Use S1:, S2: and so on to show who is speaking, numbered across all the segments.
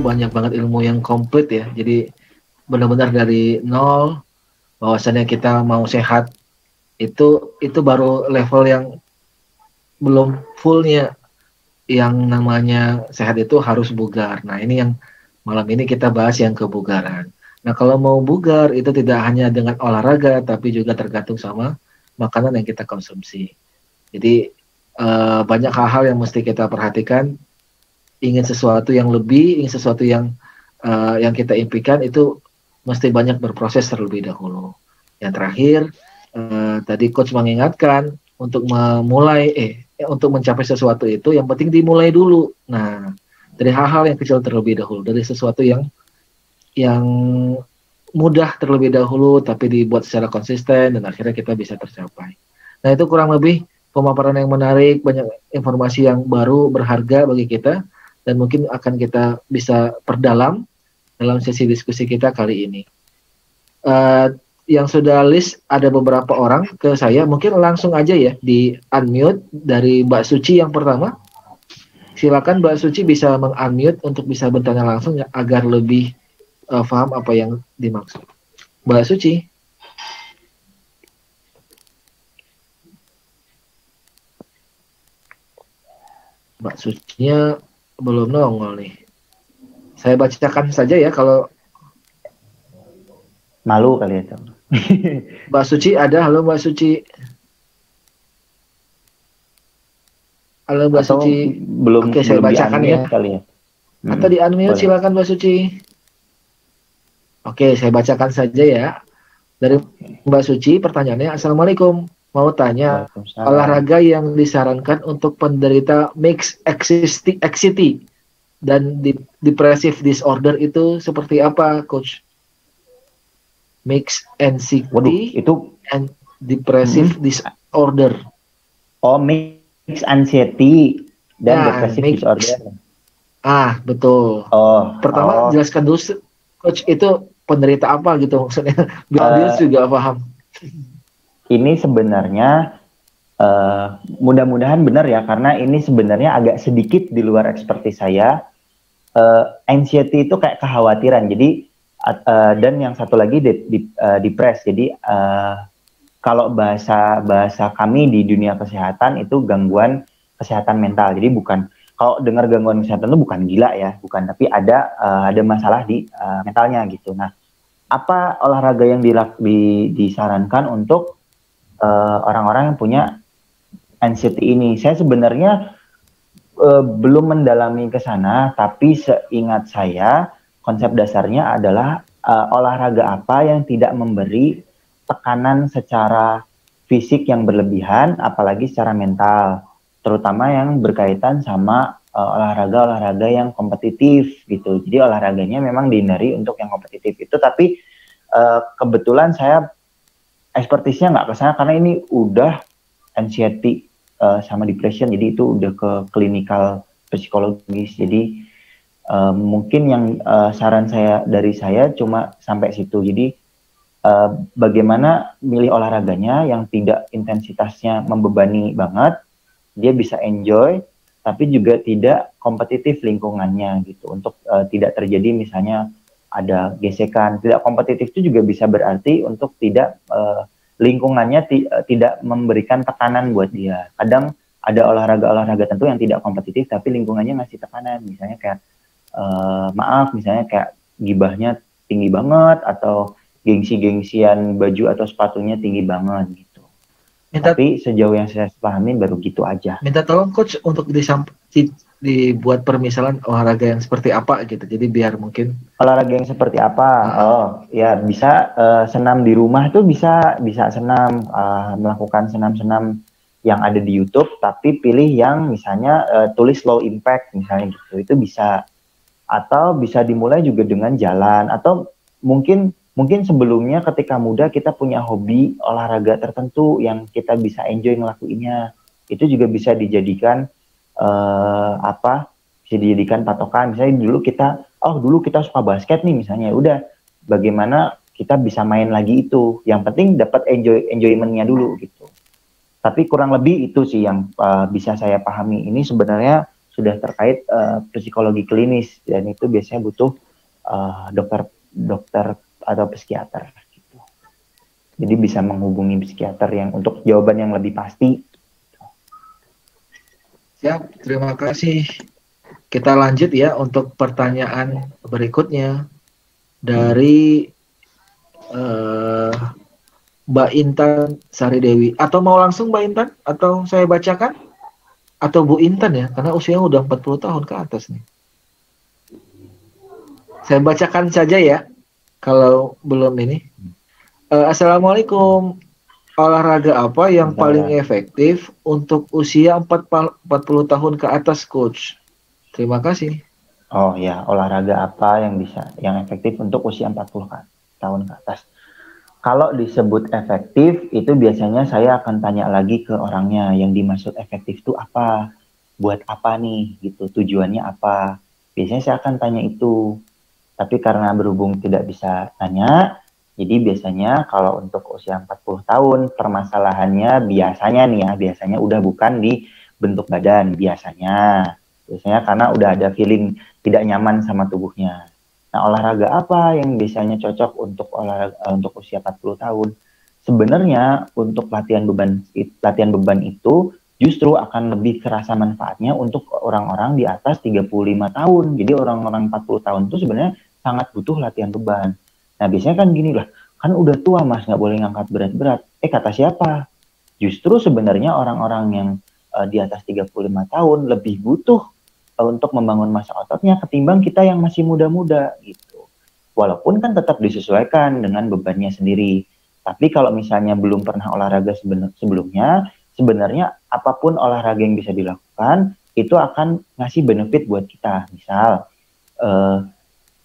S1: banyak banget ilmu yang komplit ya. Jadi benar-benar dari nol bahwasannya kita mau sehat itu itu baru level yang belum fullnya yang namanya sehat itu harus bugar. Nah ini yang malam ini kita bahas yang kebugaran. Nah kalau mau bugar itu tidak hanya dengan olahraga tapi juga tergantung sama makanan yang kita konsumsi. Jadi uh, banyak hal-hal yang mesti kita perhatikan. Ingin sesuatu yang lebih, ingin sesuatu yang uh, yang kita impikan itu mesti banyak berproses terlebih dahulu. Yang terakhir uh, tadi coach mengingatkan untuk memulai eh untuk mencapai sesuatu itu yang penting dimulai dulu. Nah, dari hal-hal yang kecil terlebih dahulu, dari sesuatu yang yang mudah terlebih dahulu tapi dibuat secara konsisten dan akhirnya kita bisa tercapai. Nah, itu kurang lebih pemaparan yang menarik, banyak informasi yang baru berharga bagi kita dan mungkin akan kita bisa perdalam dalam sesi diskusi kita kali ini. Uh, yang sudah list ada beberapa orang ke saya. Mungkin langsung aja ya di unmute dari Mbak Suci yang pertama. Silakan Mbak Suci bisa mengunmute untuk bisa bertanya langsung ya, agar lebih uh, paham apa yang dimaksud. Mbak Suci. Mbak Sucinya belum nongol nih. Saya bacakan saja ya kalau
S2: malu kali ya.
S1: Mbak Suci ada, halo Mbak Suci. Halo Mbak Atau Suci.
S2: Belum
S1: Oke, saya bacakan ya. Kali ya. Hmm, Atau di unmute silakan Mbak Suci. Oke, saya bacakan saja ya. Dari Mbak Suci, pertanyaannya, Assalamualaikum. Mau tanya, olahraga yang disarankan untuk penderita mixed anxiety dan depressive disorder itu seperti apa, Coach? mixed anxiety Waduh, itu and depressive hmm. disorder.
S2: Oh, mixed anxiety dan nah, depressive mix, disorder.
S1: Ah, betul.
S2: Oh.
S1: Pertama oh. jelaskan dulu coach itu penderita apa gitu maksudnya biar uh, dia juga paham.
S2: Ini sebenarnya uh, mudah-mudahan benar ya karena ini sebenarnya agak sedikit di luar ekspertis saya. Uh, anxiety itu kayak kekhawatiran. Jadi uh, dan yang satu lagi di, di, uh, depres. Jadi uh, kalau bahasa bahasa kami di dunia kesehatan itu gangguan kesehatan mental. Jadi bukan kalau dengar gangguan kesehatan itu bukan gila ya, bukan. Tapi ada uh, ada masalah di uh, mentalnya gitu. Nah, apa olahraga yang di, di, disarankan untuk orang-orang uh, yang punya anxiety ini? Saya sebenarnya uh, belum mendalami ke sana, tapi seingat saya konsep dasarnya adalah uh, olahraga apa yang tidak memberi tekanan secara fisik yang berlebihan, apalagi secara mental, terutama yang berkaitan sama uh, olahraga-olahraga yang kompetitif gitu. Jadi olahraganya memang dihindari untuk yang kompetitif itu, tapi uh, kebetulan saya ekspertisnya nggak ke sana karena ini udah anxiety uh, sama depression, jadi itu udah ke klinikal psikologis. Jadi Uh, mungkin yang uh, saran saya dari saya cuma sampai situ. Jadi uh, bagaimana milih olahraganya yang tidak intensitasnya membebani banget, dia bisa enjoy, tapi juga tidak kompetitif lingkungannya gitu. Untuk uh, tidak terjadi misalnya ada gesekan, tidak kompetitif itu juga bisa berarti untuk tidak uh, lingkungannya tidak memberikan tekanan buat dia. Kadang ada olahraga-olahraga tentu yang tidak kompetitif tapi lingkungannya ngasih tekanan, misalnya kayak uh, maaf misalnya kayak gibahnya tinggi banget atau gengsi-gengsian baju atau sepatunya tinggi banget gitu. Minta, Tapi sejauh yang saya pahami baru gitu aja.
S1: Minta tolong coach untuk disamp di, dibuat permisalan olahraga yang seperti apa gitu. Jadi biar mungkin
S2: olahraga yang seperti apa? Uh, oh, ya bisa uh, senam di rumah tuh bisa bisa senam uh, melakukan senam-senam yang ada di YouTube tapi pilih yang misalnya uh, tulis low impact misalnya gitu. Itu bisa atau bisa dimulai juga dengan jalan atau mungkin mungkin sebelumnya ketika muda kita punya hobi olahraga tertentu yang kita bisa enjoy ngelakuinnya itu juga bisa dijadikan uh, apa bisa dijadikan patokan misalnya dulu kita oh dulu kita suka basket nih misalnya udah bagaimana kita bisa main lagi itu yang penting dapat enjoy enjoymentnya dulu gitu tapi kurang lebih itu sih yang uh, bisa saya pahami ini sebenarnya sudah terkait uh, psikologi klinis dan itu biasanya butuh uh, dokter dokter atau psikiater gitu. Jadi bisa menghubungi psikiater yang untuk jawaban yang lebih pasti.
S1: Siap, terima kasih. Kita lanjut ya untuk pertanyaan berikutnya dari uh, Mbak Intan Sari Dewi. Atau mau langsung Mbak Intan? Atau saya bacakan? Atau Bu Intan ya? Karena usianya udah 40 tahun ke atas nih. Saya bacakan saja ya kalau belum ini. Uh, Assalamualaikum. Olahraga apa yang Bentar. paling efektif untuk usia 40 tahun ke atas, coach? Terima kasih.
S2: Oh ya, olahraga apa yang bisa yang efektif untuk usia 40 tahun ke atas? Kalau disebut efektif, itu biasanya saya akan tanya lagi ke orangnya yang dimaksud efektif itu apa, buat apa nih, gitu, tujuannya apa. Biasanya saya akan tanya itu. Tapi karena berhubung tidak bisa tanya, jadi biasanya kalau untuk usia 40 tahun permasalahannya biasanya nih ya, biasanya udah bukan di bentuk badan biasanya. Biasanya karena udah ada feeling tidak nyaman sama tubuhnya. Nah, olahraga apa yang biasanya cocok untuk olahraga eh, untuk usia 40 tahun? Sebenarnya untuk latihan beban latihan beban itu justru akan lebih kerasa manfaatnya untuk orang-orang di atas 35 tahun. Jadi orang-orang 40 tahun itu sebenarnya sangat butuh latihan beban. Nah biasanya kan gini lah, kan udah tua mas nggak boleh ngangkat berat-berat. Eh kata siapa? Justru sebenarnya orang-orang yang uh, di atas 35 tahun lebih butuh uh, untuk membangun masa ototnya ketimbang kita yang masih muda-muda gitu. Walaupun kan tetap disesuaikan dengan bebannya sendiri. Tapi kalau misalnya belum pernah olahraga sebelumnya, sebenarnya apa pun olahraga yang bisa dilakukan itu akan ngasih benefit buat kita. Misal, uh,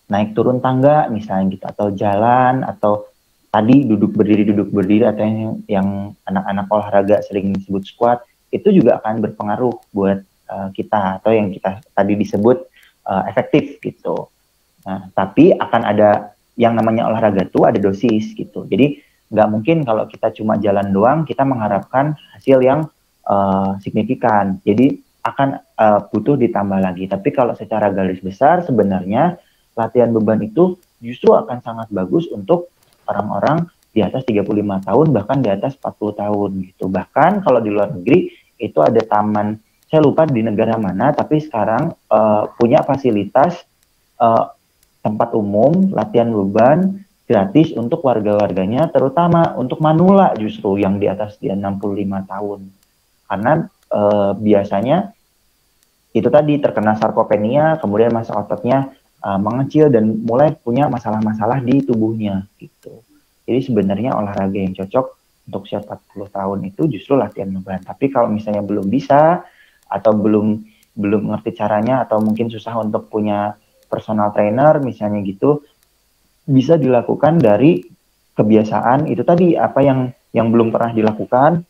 S2: naik turun tangga misalnya gitu atau jalan atau tadi duduk berdiri duduk berdiri atau yang, yang anak-anak olahraga sering disebut squat itu juga akan berpengaruh buat uh, kita atau yang kita tadi disebut uh, efektif gitu. Nah, tapi akan ada yang namanya olahraga itu ada dosis gitu. Jadi nggak mungkin kalau kita cuma jalan doang kita mengharapkan hasil yang uh, signifikan. Jadi akan uh, butuh ditambah lagi. Tapi kalau secara garis besar sebenarnya latihan beban itu justru akan sangat bagus untuk orang-orang di atas 35 tahun bahkan di atas 40 tahun gitu. Bahkan kalau di luar negeri itu ada taman saya lupa di negara mana tapi sekarang uh, punya fasilitas uh, tempat umum latihan beban gratis untuk warga-warganya terutama untuk manula justru yang di atas dia 65 tahun. Karena uh, biasanya itu tadi terkena sarkopenia, kemudian masa ototnya uh, mengecil dan mulai punya masalah-masalah di tubuhnya gitu. Jadi sebenarnya olahraga yang cocok untuk usia 40 tahun itu justru latihan beban. Tapi kalau misalnya belum bisa atau belum belum ngerti caranya atau mungkin susah untuk punya personal trainer misalnya gitu bisa dilakukan dari kebiasaan itu tadi apa yang yang belum pernah dilakukan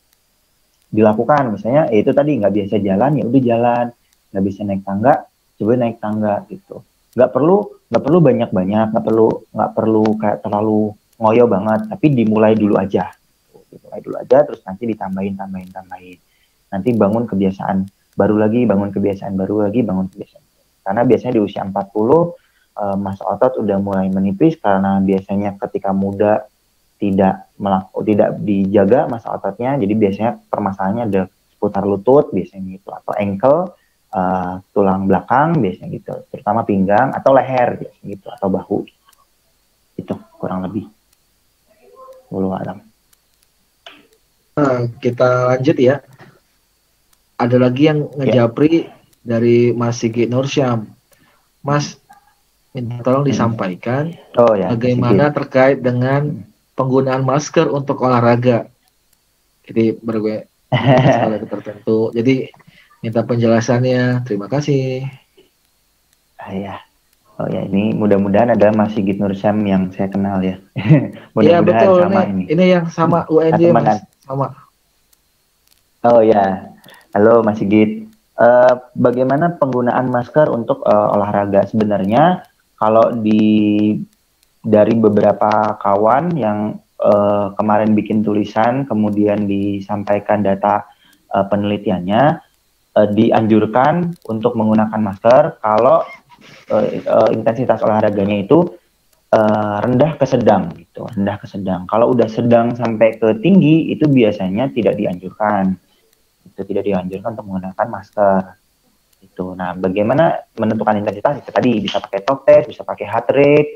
S2: dilakukan misalnya ya itu tadi nggak biasa jalan ya udah jalan nggak bisa naik tangga coba naik tangga gitu nggak perlu nggak perlu banyak banyak nggak perlu nggak perlu kayak terlalu ngoyo banget tapi dimulai dulu aja. Dimulai dulu aja terus nanti ditambahin tambahin tambahin. Nanti bangun kebiasaan baru lagi bangun kebiasaan baru lagi bangun kebiasaan karena biasanya di usia 40 eh, masa otot udah mulai menipis karena biasanya ketika muda tidak melaku, tidak dijaga masa ototnya jadi biasanya permasalahannya ada seputar lutut biasanya itu atau ankle uh, tulang belakang biasanya gitu, terutama pinggang atau leher biasanya gitu atau bahu. Itu kurang lebih. Bulu alam.
S1: Nah, kita lanjut ya. Ada lagi yang ya. ngejapri ya. dari Mas Sigit Nursyam. Mas, minta tolong hmm. disampaikan oh, ya, bagaimana Sigit. terkait dengan penggunaan masker untuk olahraga. Jadi berbagai tertentu. Jadi minta penjelasannya. Terima kasih.
S2: Ah, ya. Oh ya, ini mudah-mudahan ada Mas Sigit Nursam yang saya kenal ya.
S1: Iya betul. Sama ini, ini. ini yang sama UNJ Mas. Sama.
S2: Oh ya. Halo Mas Sigit. Uh, bagaimana penggunaan masker untuk uh, olahraga sebenarnya kalau di dari beberapa kawan yang uh, kemarin bikin tulisan kemudian disampaikan data uh, penelitiannya uh, dianjurkan untuk menggunakan masker kalau uh, uh, intensitas olahraganya itu uh, rendah ke sedang gitu, rendah ke sedang. Kalau udah sedang sampai ke tinggi itu biasanya tidak dianjurkan. Itu tidak dianjurkan untuk menggunakan masker. Itu. Nah, bagaimana menentukan intensitas itu tadi bisa pakai talk test, bisa pakai heart rate,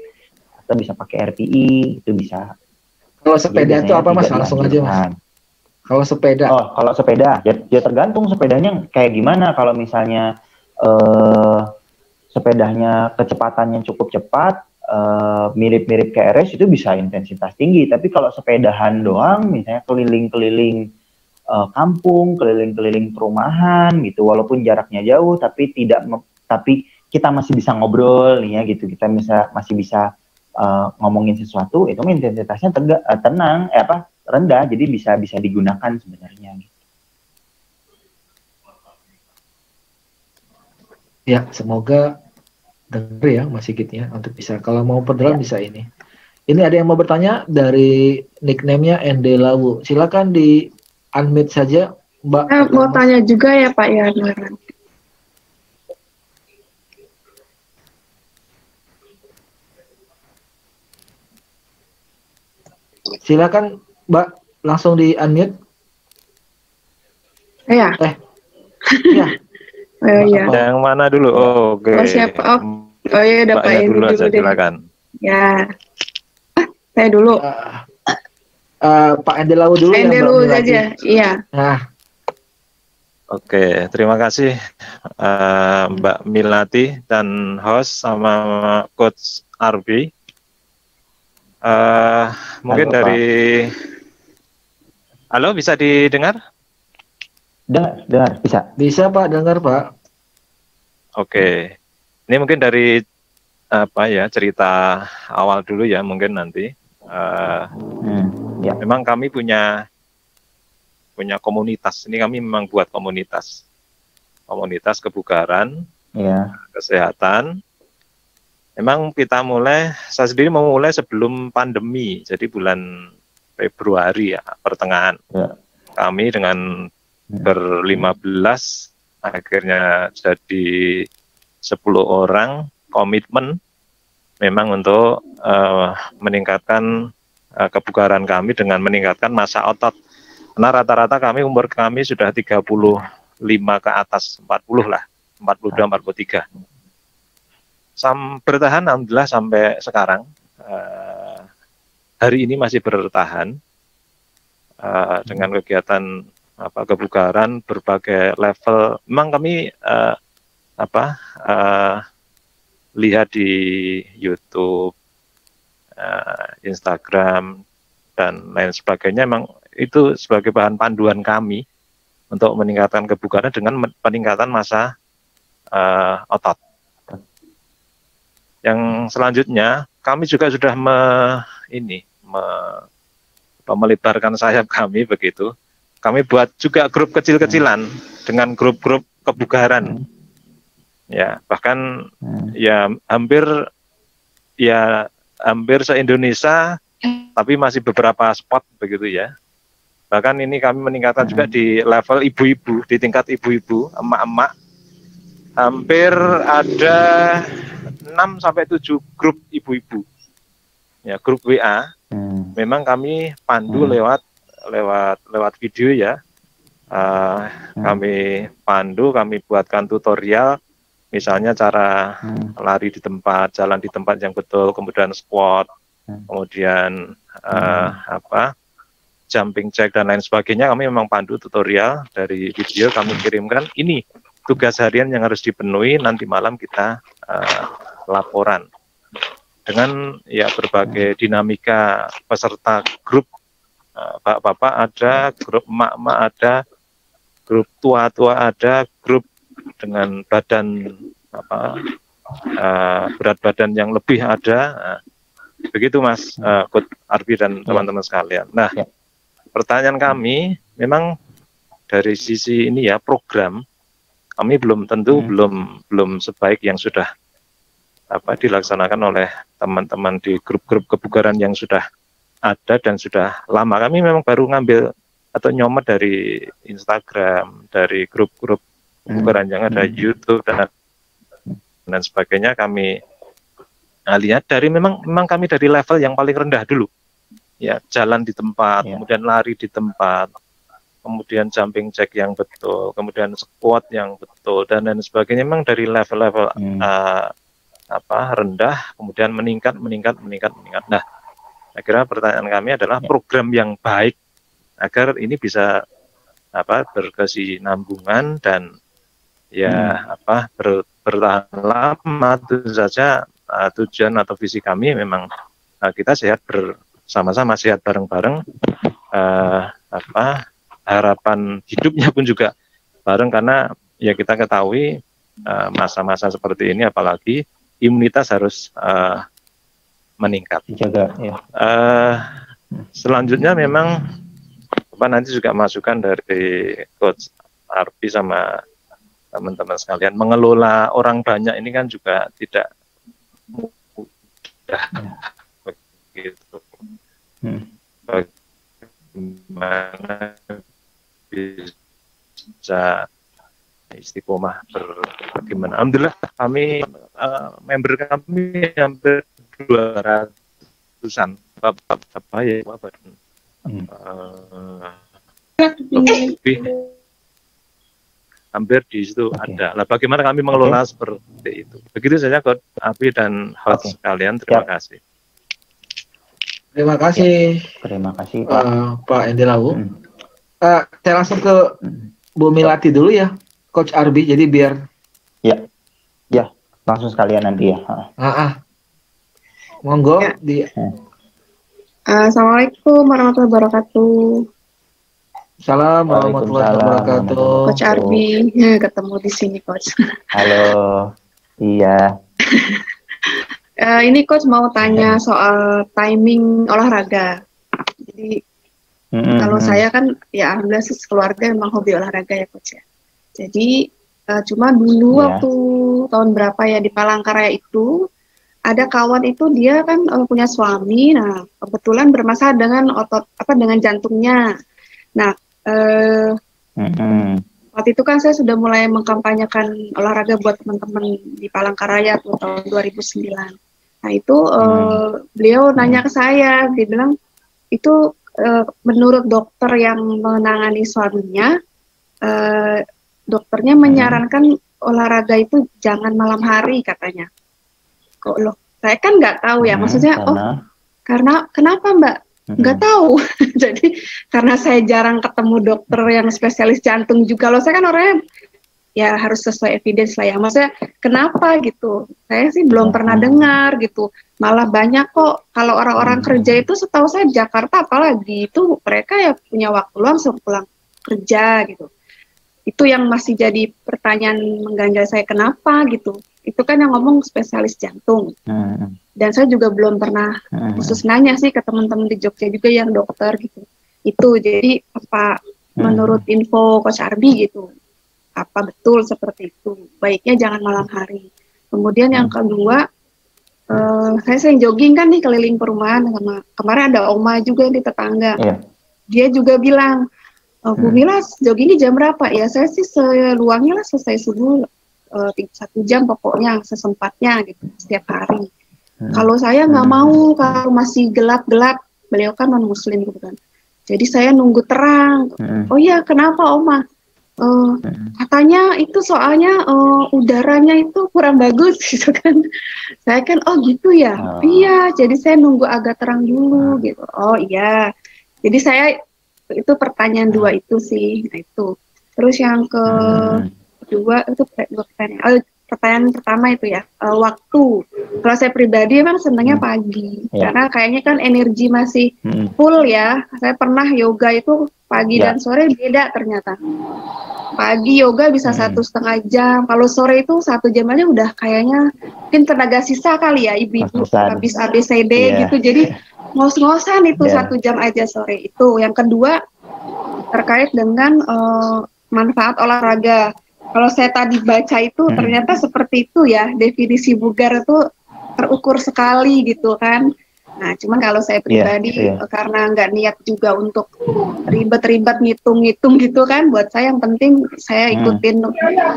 S2: atau bisa pakai RPI, itu bisa.
S1: Kalau sepeda itu apa mas? Langsung aja mas. Kalau sepeda?
S2: Oh, kalau sepeda, ya, ya tergantung sepedanya kayak gimana. Kalau misalnya eh, sepedanya kecepatannya cukup cepat, uh, mirip-mirip KRS itu bisa intensitas tinggi. Tapi kalau sepedahan doang, misalnya keliling-keliling uh, kampung, keliling-keliling perumahan gitu, walaupun jaraknya jauh, tapi tidak, tapi kita masih bisa ngobrol nih ya gitu, kita bisa masih bisa uh, ngomongin sesuatu, itu intensitasnya uh, tenang, eh apa rendah, jadi bisa bisa digunakan sebenarnya. Gitu.
S1: Ya, semoga denger ya Mas Sigit ya untuk bisa kalau mau perdalam ya. bisa ini. Ini ada yang mau bertanya dari nickname-nya ND Lawu. Silakan di unmute saja Mbak.
S3: Eh, mau tanya juga ya Pak ya
S1: Silakan Mbak langsung di unmute.
S3: Ya. Eh.
S4: Ya. Oh iya. Yang mana dulu? Oh, oke. Okay.
S3: Oh siapa? Oh, oh iya udah Pak
S4: dulu, dulu aja, deh. silakan.
S3: Ya. Ah, saya dulu. Uh,
S1: uh, Pak Endelau dulu
S3: Pak Endelau saja. Iya.
S1: Nah.
S4: Oke, terima kasih uh, Mbak Milati dan host sama Coach Arbi. Uh, mungkin Halo, dari Pak. Halo, bisa didengar?
S2: Dengar, dengar, bisa.
S1: Bisa Pak, dengar Pak.
S4: Oke, ini mungkin dari apa ya cerita awal dulu ya mungkin nanti. Uh, hmm, ya. Memang kami punya punya komunitas. Ini kami memang buat komunitas, komunitas kebugaran, ya. kesehatan. Memang kita mulai, saya sendiri mau mulai sebelum pandemi, jadi bulan Februari ya pertengahan. Ya. Kami dengan berlima belas akhirnya jadi 10 orang komitmen memang untuk uh, meningkatkan uh, kebugaran kami dengan meningkatkan masa otot. Karena rata-rata kami umur kami sudah 35 ke atas 40 lah, 42 43. Sam bertahan alhamdulillah sampai sekarang. Uh, hari ini masih bertahan uh, dengan kegiatan apa kebugaran berbagai level. Memang kami uh, apa uh, lihat di YouTube, uh, Instagram dan lain sebagainya. Memang itu sebagai bahan panduan kami untuk meningkatkan kebugaran dengan peningkatan masa uh, otot. Yang selanjutnya kami juga sudah me, ini me, melebarkan sayap kami begitu kami buat juga grup kecil-kecilan hmm. dengan grup-grup kebugaran. Hmm. Ya, bahkan hmm. ya hampir ya hampir se-Indonesia tapi masih beberapa spot begitu ya. Bahkan ini kami meningkatkan hmm. juga di level ibu-ibu, di tingkat ibu-ibu, emak-emak. Hampir ada 6 sampai 7 grup ibu-ibu. Ya, grup WA. Hmm. Memang kami pandu hmm. lewat lewat lewat video ya. Uh, hmm. Kami pandu, kami buatkan tutorial, misalnya cara hmm. lari di tempat, jalan di tempat yang betul, kemudian squat, hmm. kemudian uh, apa jumping jack dan lain sebagainya. Kami memang pandu tutorial dari video kami kirimkan. Ini tugas harian yang harus dipenuhi. Nanti malam kita uh, laporan dengan ya berbagai hmm. dinamika peserta grup bapak-bapak ada, grup emak-emak ada, grup tua-tua ada, grup dengan badan apa uh, berat badan yang lebih ada. Nah, begitu Mas uh, Kut Arbi dan ya. teman-teman sekalian. Nah, ya. pertanyaan kami memang dari sisi ini ya program kami belum tentu hmm. belum belum sebaik yang sudah apa dilaksanakan oleh teman-teman di grup-grup kebugaran yang sudah ada dan sudah lama. Kami memang baru ngambil atau nyomot dari Instagram, dari grup-grup kebugaran yang ada
S2: Hmm.
S4: YouTube dan dan sebagainya kami nah, lihat dari memang memang kami dari level yang paling rendah dulu ya jalan di tempat
S2: Ya.
S4: kemudian lari di tempat kemudian jumping jack yang betul kemudian squat yang betul dan lain sebagainya memang dari level-level
S2: Hmm.
S4: eh, apa rendah kemudian meningkat meningkat meningkat meningkat nah saya kira pertanyaan kami adalah
S2: Ya.
S4: program yang baik agar ini bisa apa berkesinambungan dan ya
S2: Hmm.
S4: apa ber, bertahan lama tentu saja uh, tujuan atau visi kami memang uh, kita sehat bersama-sama sehat bareng-bareng uh, apa harapan hidupnya pun juga bareng karena ya kita ketahui uh, masa-masa seperti ini apalagi imunitas harus uh, meningkat.
S2: Dijaga ya.
S4: Eh, selanjutnya memang apa nanti juga masukan dari coach Arpi sama teman-teman sekalian mengelola orang banyak ini kan juga tidak mudah begitu.
S2: Hmm.
S4: Bagaimana bisa istiqomah bagaimana alhamdulillah kami eh, member kami hampir dua ratusan apa apa ya apa
S2: Hmm.
S4: eh, lebih hampir di situ
S2: Oke.
S4: ada lah bagaimana kami mengelola seperti itu begitu saja Coach Abi dan host
S2: Oke.
S4: sekalian terima
S2: Siap.
S4: kasih
S1: Terima kasih
S2: Terima kasih Pak.
S1: eh, Pak Endi Lawu.
S2: Hmm.
S1: Eh, saya langsung ke
S2: Hmm.
S1: Bu Milati dulu ya, Coach Arbi. Jadi biar
S2: Langsung sekalian nanti ya. Ah.
S1: ah, ah. monggo
S3: Ya.
S1: di
S3: Assalamualaikum warahmatullahi wabarakatuh.
S1: salam warahmatullahi wabarakatuh.
S3: Coach Arbi, Ya, ketemu di sini Coach.
S2: Halo. Iya.
S3: Eh, ini Coach mau tanya soal timing olahraga. Jadi
S2: Mm-mm.
S3: kalau saya kan ya alhamdulillah sih keluarga memang hobi olahraga ya Coach ya. Jadi eh, cuma dulu
S2: Iya.
S3: waktu tahun berapa ya di Palangkaraya itu ada kawan itu dia kan eh, punya suami, nah kebetulan bermasalah dengan otot apa dengan jantungnya. Nah eh,
S2: Mm-mm.
S3: waktu itu kan saya sudah mulai mengkampanyekan olahraga buat teman-teman di Palangkaraya tuh tahun 2009. Nah itu eh,
S2: Hmm.
S3: beliau nanya ke saya, dia bilang itu menurut dokter yang menangani suaminya, dokternya
S2: Hmm.
S3: menyarankan olahraga itu jangan malam hari katanya. Kok loh? Saya kan nggak tahu ya,
S2: Hmm,
S3: maksudnya oh
S2: karena-
S3: karena kenapa Mbak?
S2: Mm-mm.
S3: nggak tahu jadi karena saya jarang ketemu dokter yang spesialis jantung juga loh saya kan orangnya ya harus sesuai evidence lah ya maksudnya kenapa gitu saya sih belum
S2: Hmm.
S3: pernah dengar gitu malah banyak kok kalau orang-orang
S2: Hmm.
S3: kerja itu setahu saya Jakarta apalagi itu mereka ya punya waktu luang sepulang kerja gitu itu yang masih jadi pertanyaan mengganjal saya kenapa gitu itu kan yang ngomong spesialis jantung
S2: Mm-mm.
S3: dan saya juga belum pernah
S2: Mm-mm.
S3: khusus nanya sih ke teman-teman di Jogja juga yang dokter gitu itu jadi apa
S2: Hmm.
S3: menurut info Coach Arbi gitu apa betul seperti itu baiknya jangan malam hari kemudian yang kedua eh, saya sering jogging kan nih keliling perumahan sama kemarin ada oma juga di tetangga
S2: Iya.
S3: dia juga bilang "Eh, Bu
S2: Hmm.
S3: Mila joggingnya jam berapa ya saya sih seluangnya lah selesai subuh tiga- satu jam pokoknya sesempatnya gitu setiap hari
S2: Hmm.
S3: kalau saya nggak
S2: Hmm.
S3: mau kalau masih gelap-gelap, beliau kan non muslim gitu kan. Jadi saya nunggu terang.
S2: Mm-mm.
S3: Oh iya, kenapa Oma? Eh,
S2: Mm-mm.
S3: katanya itu soalnya eh, udaranya itu kurang bagus gitu kan. Saya kan oh gitu ya.
S2: Oh.
S3: Iya, jadi saya nunggu agak terang dulu
S2: Hmm.
S3: gitu. Oh iya. Jadi saya itu pertanyaan dua itu sih. Nah itu. Terus yang ke
S2: Mm-mm.
S3: kedua itu dua pertanyaan. Oh, pertanyaan pertama itu ya eh, waktu. Kalau saya pribadi emang senangnya
S2: Hmm.
S3: pagi
S2: Ya.
S3: karena kayaknya kan energi masih
S2: Mm-mm.
S3: full ya. Saya pernah yoga itu pagi
S2: Ya.
S3: dan sore beda ternyata. Pagi yoga bisa
S2: Hmm.
S3: satu setengah jam. Kalau sore itu satu jam aja udah kayaknya mungkin tenaga sisa kali ya ibu-ibu
S2: Ngos-ngosan.
S3: habis ABCD
S2: Iya.
S3: gitu. Jadi ngos-ngosan itu
S2: Iya.
S3: satu jam aja sore itu. Yang kedua terkait dengan eh, manfaat olahraga. Kalau saya tadi baca itu
S2: Hmm.
S3: ternyata seperti itu ya definisi bugar itu terukur sekali gitu kan. Nah, cuman kalau saya
S2: Iya,
S3: pribadi
S2: iya.
S3: eh, karena nggak niat juga untuk ribet-ribet ngitung-ngitung gitu kan, buat saya yang penting saya
S2: Hmm.
S3: ikutin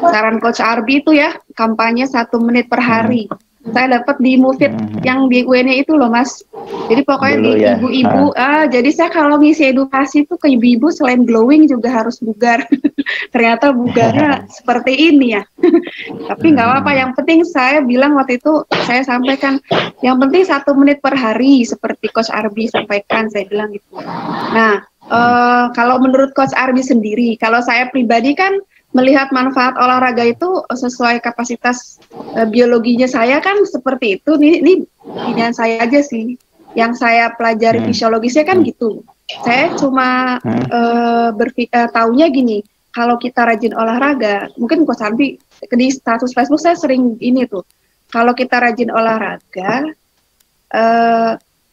S3: saran Coach Arbi itu ya, kampanye satu menit per hari. Saya dapat di Mufid
S2: Hmm.
S3: yang di UN itu loh Mas. Jadi pokoknya
S2: Dulu
S3: di
S2: ya.
S3: ibu-ibu, ah, jadi saya kalau ngisi edukasi itu ke ibu-ibu selain glowing juga harus bugar. Ternyata bugarnya seperti ini ya. Tapi nggak apa-apa, yang penting saya bilang waktu itu saya sampaikan, yang penting satu menit per hari seperti Coach Arbi sampaikan, saya bilang gitu. Nah, eh, kalau menurut Coach Arbi sendiri, kalau saya pribadi kan melihat manfaat olahraga itu sesuai kapasitas eh, biologinya saya kan seperti itu. Ini, ini pilihan saya aja sih. Yang saya pelajari
S2: Hmm.
S3: fisiologisnya kan gitu. Saya cuma
S2: Hmm.
S3: eh berpikir taunya gini, kalau kita rajin olahraga, mungkin Coach Arbi di status Facebook saya sering ini tuh. Kalau kita rajin olahraga, eh,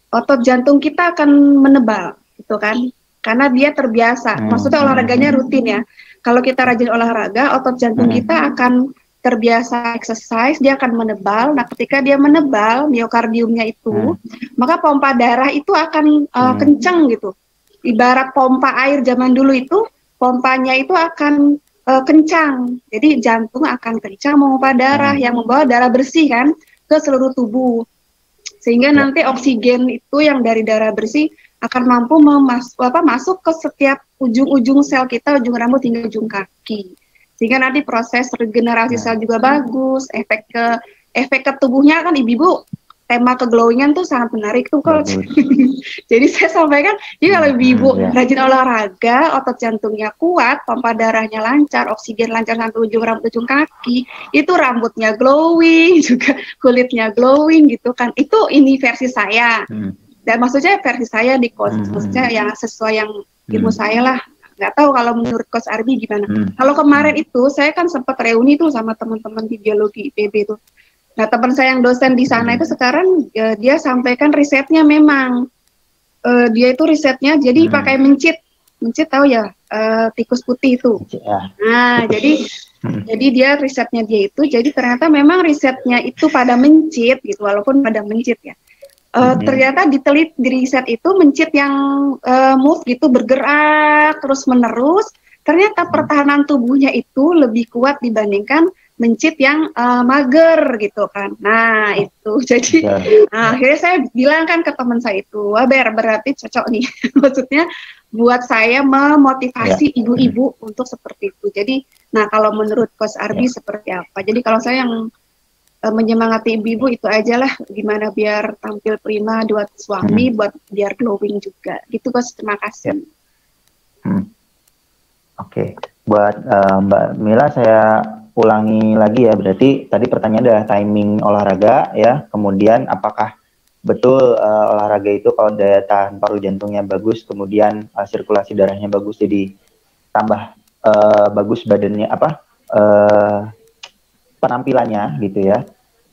S3: otot jantung kita akan menebal, gitu kan? Karena dia terbiasa.
S2: Hmm.
S3: Maksudnya olahraganya rutin ya. Kalau kita rajin olahraga, otot jantung
S2: Hmm.
S3: kita akan terbiasa exercise, dia akan menebal. Nah, ketika dia menebal, miokardiumnya itu, maka pompa darah itu akan uh,
S2: Hmm.
S3: kencang gitu. Ibarat pompa air zaman dulu itu, pompanya itu akan uh, kencang. Jadi jantung akan kencang memompa darah
S2: Hmm.
S3: yang membawa darah bersih kan ke seluruh tubuh. Sehingga
S2: Ya.
S3: nanti oksigen itu yang dari darah bersih akan mampu memas apa, masuk ke setiap ujung-ujung sel kita, ujung rambut hingga ujung kaki. Sehingga nanti proses regenerasi
S2: Ya.
S3: sel juga bagus, efek ke efek ke tubuhnya kan ibu-ibu tema keglowingan tuh sangat menarik tuh coach. Jadi saya sampaikan, jadi kalau
S2: Hmm,
S3: ibu-ibu
S2: ya.
S3: rajin olahraga, otot jantungnya kuat, pompa darahnya lancar, oksigen lancar sampai ujung rambut ujung kaki, itu rambutnya glowing, juga kulitnya glowing gitu kan. Itu ini versi saya.
S2: Hmm.
S3: Dan maksudnya versi saya di coach,
S2: Hmm.
S3: maksudnya yang sesuai yang ilmu
S2: Hmm.
S3: saya lah. Nggak tahu kalau menurut coach Arbi gimana.
S2: Hmm.
S3: Kalau kemarin itu saya kan sempat reuni tuh sama teman-teman di biologi IPB tuh. Nah teman saya yang dosen di sana
S2: Hmm.
S3: itu sekarang eh, dia sampaikan risetnya memang eh, dia itu risetnya jadi
S2: Hmm.
S3: pakai mencit, mencit tahu ya eh, tikus putih itu.
S2: Ya.
S3: Nah jadi
S2: Hmm.
S3: jadi dia risetnya dia itu jadi ternyata memang risetnya itu pada mencit gitu walaupun pada mencit ya. Eh,
S2: Hmm.
S3: Ternyata ditelit di riset itu mencit yang eh, move gitu bergerak terus menerus ternyata pertahanan tubuhnya itu lebih kuat dibandingkan mencit yang eh, mager gitu kan. Nah itu jadi
S2: Ya.
S3: nah, akhirnya saya bilang kan ke teman saya itu, wah ber berarti cocok nih. Maksudnya buat saya memotivasi ibu-ibu untuk seperti itu. Jadi, nah kalau menurut Coach Arbi seperti apa? Jadi kalau saya yang eh, menyemangati ibu-ibu itu aja lah, gimana biar tampil prima buat suami, buat biar glowing juga. Gitu Coach, terima kasih.
S2: Hmm. Oke, buat eh, Mbak Mila saya ulangi lagi ya. Berarti tadi pertanyaan adalah timing olahraga ya. Kemudian apakah betul eh, olahraga itu kalau daya tahan paru jantungnya bagus, kemudian eh, sirkulasi darahnya bagus, jadi tambah eh, bagus badannya apa eh, penampilannya gitu ya.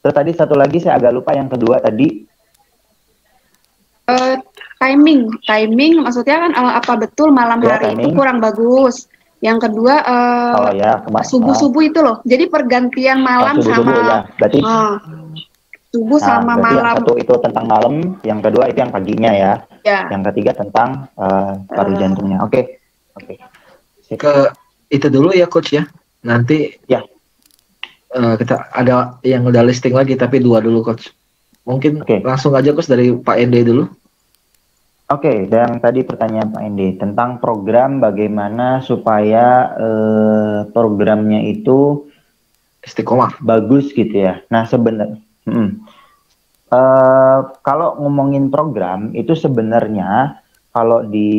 S2: Terus tadi satu lagi saya agak lupa yang kedua tadi
S3: Eh, timing, timing maksudnya kan eh, apa betul malam
S2: Ya,
S3: hari itu
S2: timing.
S3: kurang bagus. Yang kedua eh,
S2: kalau ya
S3: subuh-subuh itu loh. Jadi pergantian malam
S2: subuh subuh
S3: sama
S2: ya. Berarti
S3: Ah, subuh
S2: Nah,
S3: sama
S2: berarti yang
S3: malam
S2: satu itu tentang malam, yang kedua itu yang paginya ya,
S3: ya.
S2: yang ketiga tentang eh, paru
S3: Eh.
S2: jantungnya. Oke, oke. Sip.
S1: ke itu dulu ya coach ya nanti
S2: Ya.
S1: Eh, kita ada yang udah listing lagi tapi dua dulu coach mungkin
S2: Oke.
S1: langsung aja coach dari Pak Ende dulu
S2: Oke, dan tadi pertanyaan Pak Ende tentang program bagaimana supaya eh, programnya itu
S1: istiqomah
S2: bagus gitu ya. Nah sebenarnya, Eh, kalau ngomongin program itu sebenarnya kalau di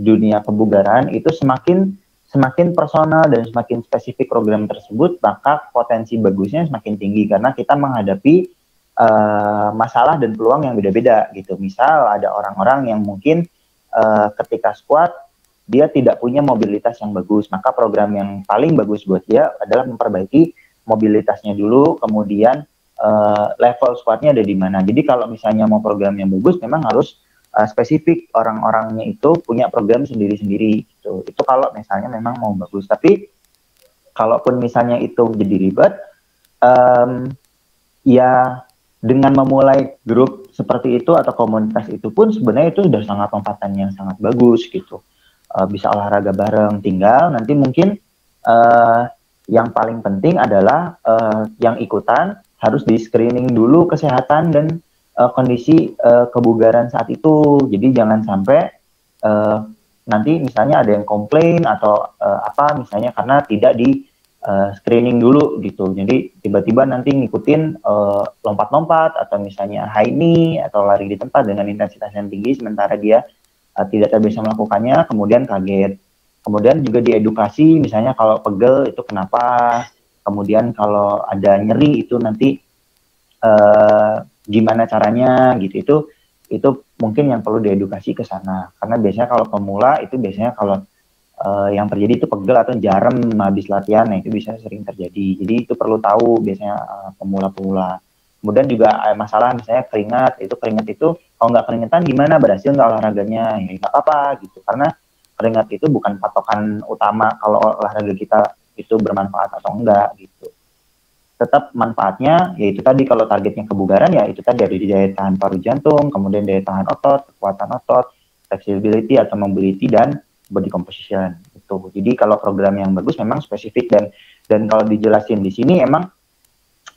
S2: dunia kebugaran itu semakin semakin personal dan semakin spesifik program tersebut maka potensi bagusnya semakin tinggi karena kita menghadapi eh, masalah dan peluang yang beda-beda gitu. Misal ada orang-orang yang mungkin eh, ketika squat dia tidak punya mobilitas yang bagus, maka program yang paling bagus buat dia adalah memperbaiki mobilitasnya dulu, kemudian eh, level squatnya ada di mana. Jadi kalau misalnya mau program yang bagus, memang harus eh, spesifik orang-orangnya itu punya program sendiri-sendiri. Gitu. Itu kalau misalnya memang mau bagus. Tapi kalaupun misalnya itu jadi ribet, em, ya dengan memulai grup seperti itu atau komunitas itu pun sebenarnya itu sudah sangat lompatan yang sangat bagus gitu. Uh, bisa olahraga bareng, tinggal nanti mungkin uh, yang paling penting adalah uh, yang ikutan harus di screening dulu kesehatan dan uh, kondisi uh, kebugaran saat itu. Jadi jangan sampai uh, nanti misalnya ada yang komplain atau uh, apa misalnya karena tidak di uh, screening dulu gitu. Jadi tiba-tiba nanti ngikutin uh, lompat-lompat atau misalnya high knee atau lari di tempat dengan intensitas yang tinggi sementara dia uh, tidak terbiasa melakukannya, kemudian kaget. Kemudian juga diedukasi misalnya kalau pegel itu kenapa, kemudian kalau ada nyeri itu nanti uh, gimana caranya gitu itu itu mungkin yang perlu diedukasi ke sana karena biasanya kalau pemula itu biasanya kalau uh, yang terjadi itu pegel atau jarem habis latihan, nah itu bisa sering terjadi. Jadi itu perlu tahu biasanya uh, pemula-pemula. Kemudian juga uh, masalah misalnya keringat, itu keringat itu kalau nggak keringetan gimana berhasil nggak olahraganya? Ya nggak apa-apa gitu, karena keringat itu bukan patokan utama kalau olahraga kita itu bermanfaat atau enggak gitu. Tetap manfaatnya yaitu tadi kalau targetnya kebugaran ya itu tadi dari daya tahan paru jantung, kemudian daya tahan otot, kekuatan otot, flexibility atau mobility dan body composition itu. Jadi kalau program yang bagus memang spesifik dan dan kalau dijelasin di sini emang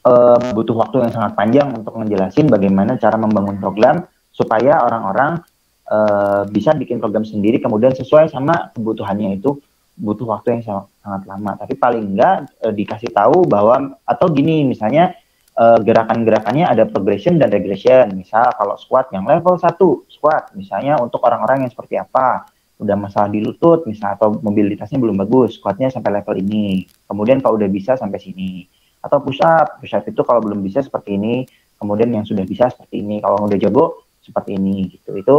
S2: uh, butuh waktu yang sangat panjang untuk menjelasin bagaimana cara membangun program supaya orang-orang uh, bisa bikin program sendiri kemudian sesuai sama kebutuhannya itu butuh waktu yang sangat, lama. Tapi paling enggak uh, dikasih tahu bahwa atau gini misalnya uh, gerakan-gerakannya ada progression dan regression. Misal kalau squat yang level 1 squat misalnya untuk orang-orang yang seperti apa udah masalah di lutut misalnya atau mobilitasnya belum bagus, kuatnya sampai level ini. Kemudian kalau udah bisa sampai sini. Atau push up, push up itu kalau belum bisa seperti ini, kemudian yang sudah bisa seperti ini. Kalau udah jago seperti ini gitu. Itu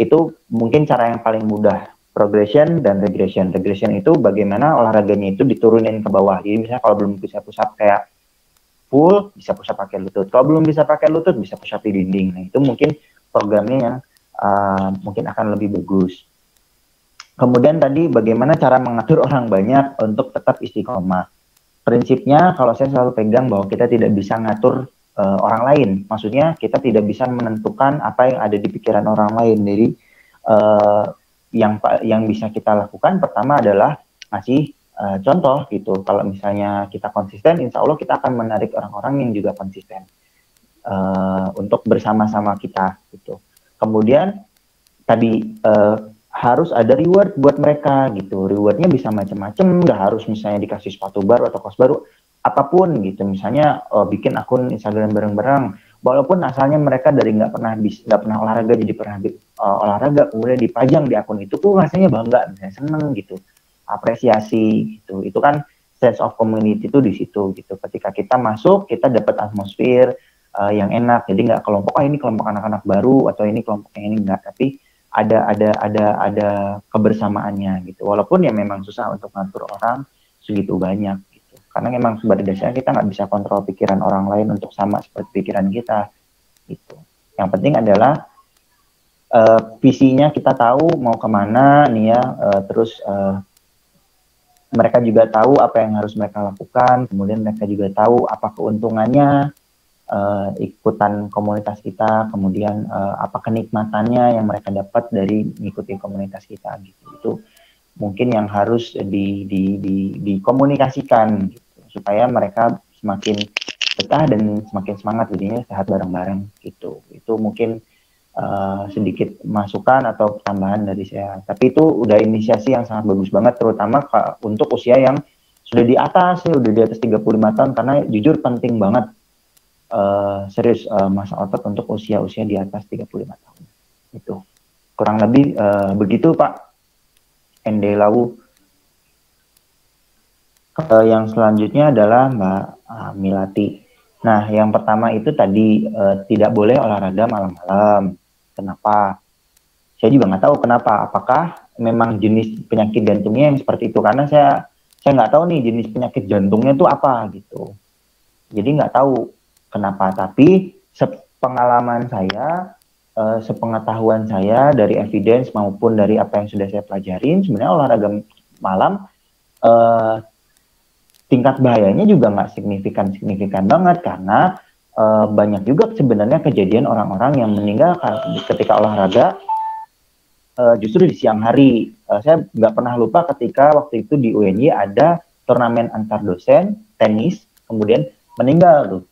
S2: itu mungkin cara yang paling mudah progression dan regression. Regression itu bagaimana olahraganya itu diturunin ke bawah. Jadi misalnya kalau belum bisa push up kayak full, bisa push up pakai lutut. Kalau belum bisa pakai lutut, bisa push up di dinding. Nah, itu mungkin programnya yang uh, mungkin akan lebih bagus. Kemudian tadi bagaimana cara mengatur orang banyak untuk tetap istiqomah. Prinsipnya kalau saya selalu pegang bahwa kita tidak bisa ngatur uh, orang lain. Maksudnya kita tidak bisa menentukan apa yang ada di pikiran orang lain. Jadi uh, yang yang bisa kita lakukan pertama adalah ngasih uh, contoh gitu. Kalau misalnya kita konsisten, insya Allah kita akan menarik orang-orang yang juga konsisten uh, untuk bersama-sama kita gitu. Kemudian tadi uh, harus ada reward buat mereka gitu. Rewardnya bisa macam-macam, nggak harus misalnya dikasih sepatu baru atau kos baru, apa pun gitu. Misalnya oh, bikin akun Instagram bareng-bareng, walaupun asalnya mereka dari nggak pernah bis, nggak pernah olahraga jadi pernah uh, olahraga, kemudian dipajang di akun itu tuh rasanya bangga, misalnya seneng gitu, apresiasi gitu. Itu kan sense of community itu di situ gitu. Ketika kita masuk, kita dapat atmosfer uh, yang enak. Jadi nggak kelompok, oh ini kelompok anak-anak baru atau ini kelompok ini enggak, tapi ada ada ada ada kebersamaannya gitu walaupun ya memang susah untuk ngatur orang segitu banyak karena memang pada dasarnya kita nggak bisa kontrol pikiran orang lain untuk sama seperti pikiran kita gitu yang penting adalah uh, visinya kita tahu mau ke mana nih ya uh, terus uh, mereka juga tahu apa yang harus mereka lakukan kemudian mereka juga tahu apa keuntungannya uh, ikutan komunitas kita, kemudian uh, apa kenikmatannya yang mereka dapat dari mengikuti komunitas kita gitu. Itu mungkin yang harus di, di, di, dikomunikasikan gitu, supaya mereka semakin betah dan semakin semangat jadinya sehat bareng-bareng gitu. Itu mungkin uh, sedikit masukan atau tambahan dari saya. Tapi itu udah inisiasi yang sangat bagus banget terutama untuk usia yang sudah di atas ya udah di atas 35 tahun karena jujur penting banget uh, serius uh, masa otot untuk usia-usia di atas 35 tahun. Itu kurang lebih uh, begitu Pak Ende Lawu. Uh, yang selanjutnya adalah Mbak uh, Milati. Nah, yang pertama itu tadi uh, tidak boleh olahraga malam-malam. Kenapa? Saya juga nggak tahu kenapa. Apakah memang jenis penyakit jantungnya yang seperti itu? Karena saya saya nggak tahu nih jenis penyakit jantungnya itu apa gitu. Jadi nggak tahu Kenapa? Tapi sepengalaman saya, uh, sepengetahuan saya dari evidence maupun dari apa yang sudah saya pelajarin, sebenarnya olahraga malam uh, tingkat bahayanya juga nggak signifikan signifikan banget karena uh, banyak juga sebenarnya kejadian orang-orang yang meninggal ketika olahraga uh, justru di siang hari. Uh, saya nggak pernah lupa ketika waktu itu di UNY ada turnamen antar dosen tenis, kemudian meninggal tuh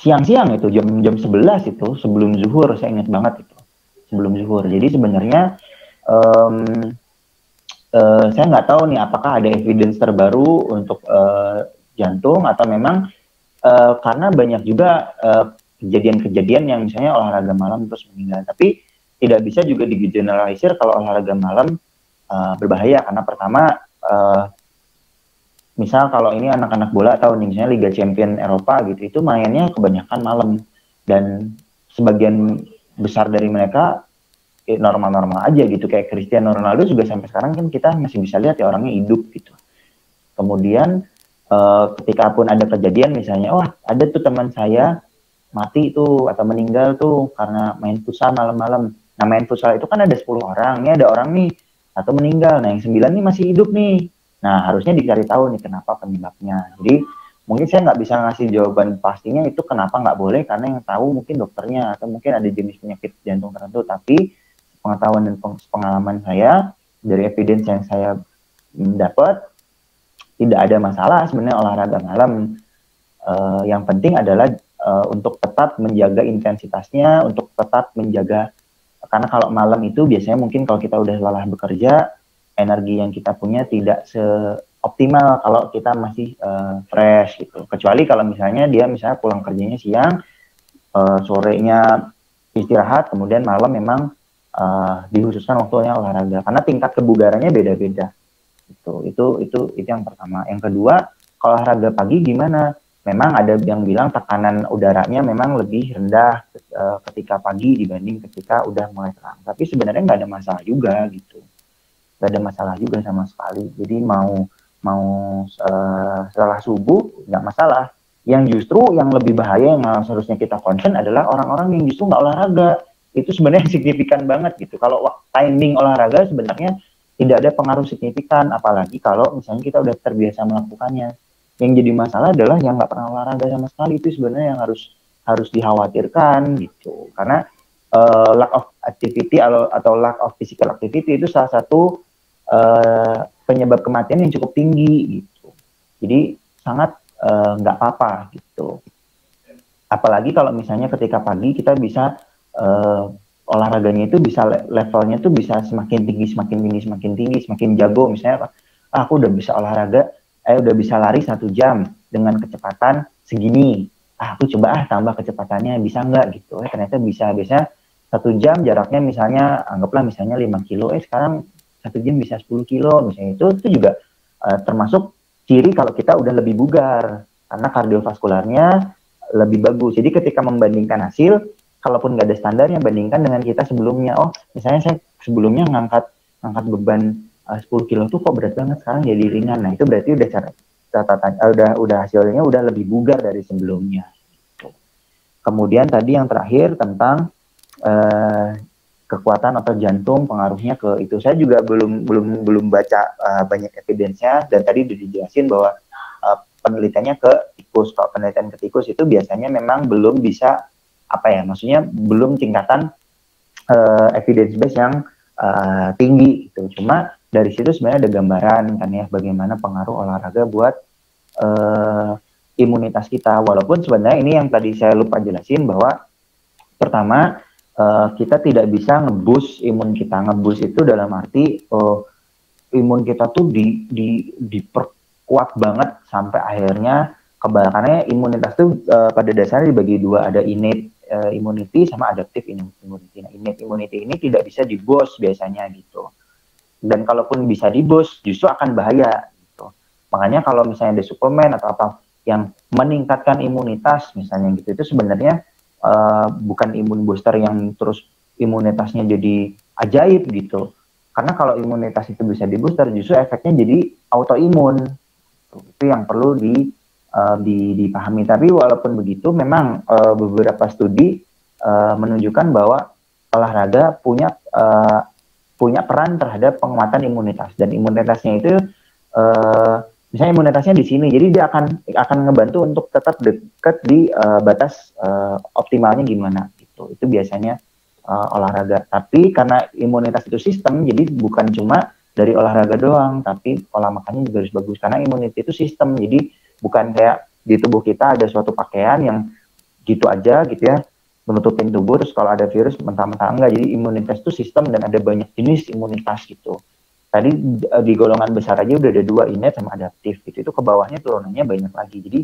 S2: siang-siang itu jam jam 11 itu sebelum zuhur saya ingat banget itu sebelum zuhur. Jadi sebenarnya um, uh, saya nggak tahu nih apakah ada evidence terbaru untuk uh, jantung atau memang uh, karena banyak juga kejadian-kejadian uh, yang misalnya olahraga malam terus meninggal. Tapi tidak bisa juga digeneralisir kalau olahraga malam uh, berbahaya karena pertama uh, misal kalau ini anak-anak bola atau misalnya Liga Champion Eropa gitu itu mainnya kebanyakan malam dan sebagian besar dari mereka normal-normal aja gitu. Kayak Cristiano Ronaldo juga sampai sekarang kan kita masih bisa lihat ya orangnya hidup gitu. Kemudian uh, ketika pun ada kejadian misalnya wah ada tuh teman saya mati tuh atau meninggal tuh karena main futsal malam-malam. Nah main futsal itu kan ada 10 orang ini ada orang nih atau meninggal. Nah yang sembilan nih masih hidup nih. Nah harusnya dicari tahu nih kenapa penyebabnya. Jadi mungkin saya nggak bisa ngasih jawaban pastinya itu kenapa nggak boleh karena yang tahu mungkin dokternya atau mungkin ada jenis penyakit jantung tertentu. Tapi pengetahuan dan pengalaman saya dari evidence yang saya dapat tidak ada masalah sebenarnya olahraga malam. Uh, yang penting adalah uh, untuk tetap menjaga intensitasnya untuk tetap menjaga karena kalau malam itu biasanya mungkin kalau kita udah lelah bekerja energi yang kita punya tidak seoptimal kalau kita masih uh, fresh gitu. Kecuali kalau misalnya dia misalnya pulang kerjanya siang uh, sorenya istirahat kemudian malam memang uh, dikhususkan waktunya olahraga karena tingkat kebugarannya beda-beda. Itu itu itu itu yang pertama. Yang kedua kalau olahraga pagi gimana? Memang ada yang bilang tekanan udaranya memang lebih rendah uh, ketika pagi dibanding ketika udah mulai terang. Tapi sebenarnya nggak ada masalah juga gitu. Nggak ada masalah juga sama sekali. Jadi mau mau uh, setelah subuh nggak masalah. Yang justru yang lebih bahaya yang seharusnya kita concern adalah orang-orang yang justru nggak olahraga itu sebenarnya signifikan banget gitu. Kalau timing olahraga sebenarnya tidak ada pengaruh signifikan, apalagi kalau misalnya kita udah terbiasa melakukannya. Yang jadi masalah adalah yang nggak pernah olahraga sama sekali itu sebenarnya yang harus harus dikhawatirkan gitu. Karena uh, lack of activity atau, atau lack of physical activity itu salah satu uh, penyebab kematian yang cukup tinggi gitu. Jadi sangat eh, nggak uh, apa-apa gitu. Apalagi kalau misalnya ketika pagi kita bisa uh, olahraganya itu bisa levelnya tuh bisa semakin tinggi semakin tinggi semakin tinggi semakin jago. Misalnya ah, aku udah bisa olahraga eh udah bisa lari satu jam dengan kecepatan segini. Ah aku coba ah tambah kecepatannya bisa nggak gitu? Eh ternyata bisa. Biasanya satu jam jaraknya misalnya anggaplah misalnya 5 kilo eh sekarang satu jam bisa 10 kilo. Misalnya itu itu juga uh, termasuk ciri kalau kita udah lebih bugar. Karena kardiovaskularnya lebih bagus. Jadi ketika membandingkan hasil kalaupun nggak ada standarnya bandingkan dengan kita sebelumnya. Oh misalnya saya sebelumnya ngangkat ngangkat beban uh, 10 kilo tuh kok berat banget sekarang jadi ringan. Nah itu berarti udah cara catatan uh, udah udah hasilnya udah lebih bugar dari sebelumnya. Kemudian tadi yang terakhir tentang uh, kekuatan atau jantung pengaruhnya ke itu. Saya juga belum belum belum baca uh, banyak evidence-nya. Dan tadi udah dijelasin bahwa uh, penelitiannya ke tikus. Kalau penelitian ke tikus itu biasanya memang belum bisa apa ya maksudnya belum tingkatan uh, evidence base yang uh, tinggi itu cuma dari situ sebenarnya ada gambaran kan ya bagaimana pengaruh olahraga buat uh, imunitas kita. Walaupun sebenarnya ini yang tadi saya lupa jelasin bahwa pertama uh, kita tidak bisa ngebus imun kita. Ngebus itu dalam arti uh, imun kita tuh di di diperkuat banget sampai akhirnya kebalakannya imunitas itu uh, pada dasarnya dibagi dua. Ada innate uh, immunity sama adaptive immunity. Nah, innate immunity ini tidak bisa di boost biasanya gitu. Dan kalaupun bisa di boost, justru akan bahaya gitu. Makanya kalau misalnya ada suplemen atau apa yang meningkatkan imunitas misalnya gitu itu sebenarnya uh, bukan imun booster yang terus imunitasnya jadi ajaib gitu. Karena kalau imunitas itu bisa di booster justru efeknya jadi autoimun. Itu yang perlu di uh, dipahami. Tapi walaupun begitu, memang uh, beberapa studi uh, menunjukkan bahwa olahraga punya uh, punya peran terhadap penguatan imunitas dan imunitasnya itu uh, misalnya imunitasnya di sini, jadi dia akan akan ngebantu untuk tetap dekat di uh, batas uh, optimalnya gimana gitu. Itu biasanya uh, olahraga. Tapi karena imunitas itu sistem, jadi bukan cuma dari olahraga doang, tapi pola makannya juga harus bagus karena imunitas itu sistem. Jadi bukan kayak di tubuh kita ada suatu pakaian yang gitu aja gitu ya menutupin tubuh terus kalau ada virus mentah-mentah enggak. Jadi imunitas itu sistem dan ada banyak jenis imunitas gitu. Tadi di golongan besar aja udah ada dua innate sama adaptif gitu. Itu ke bawahnya turunannya banyak lagi. Jadi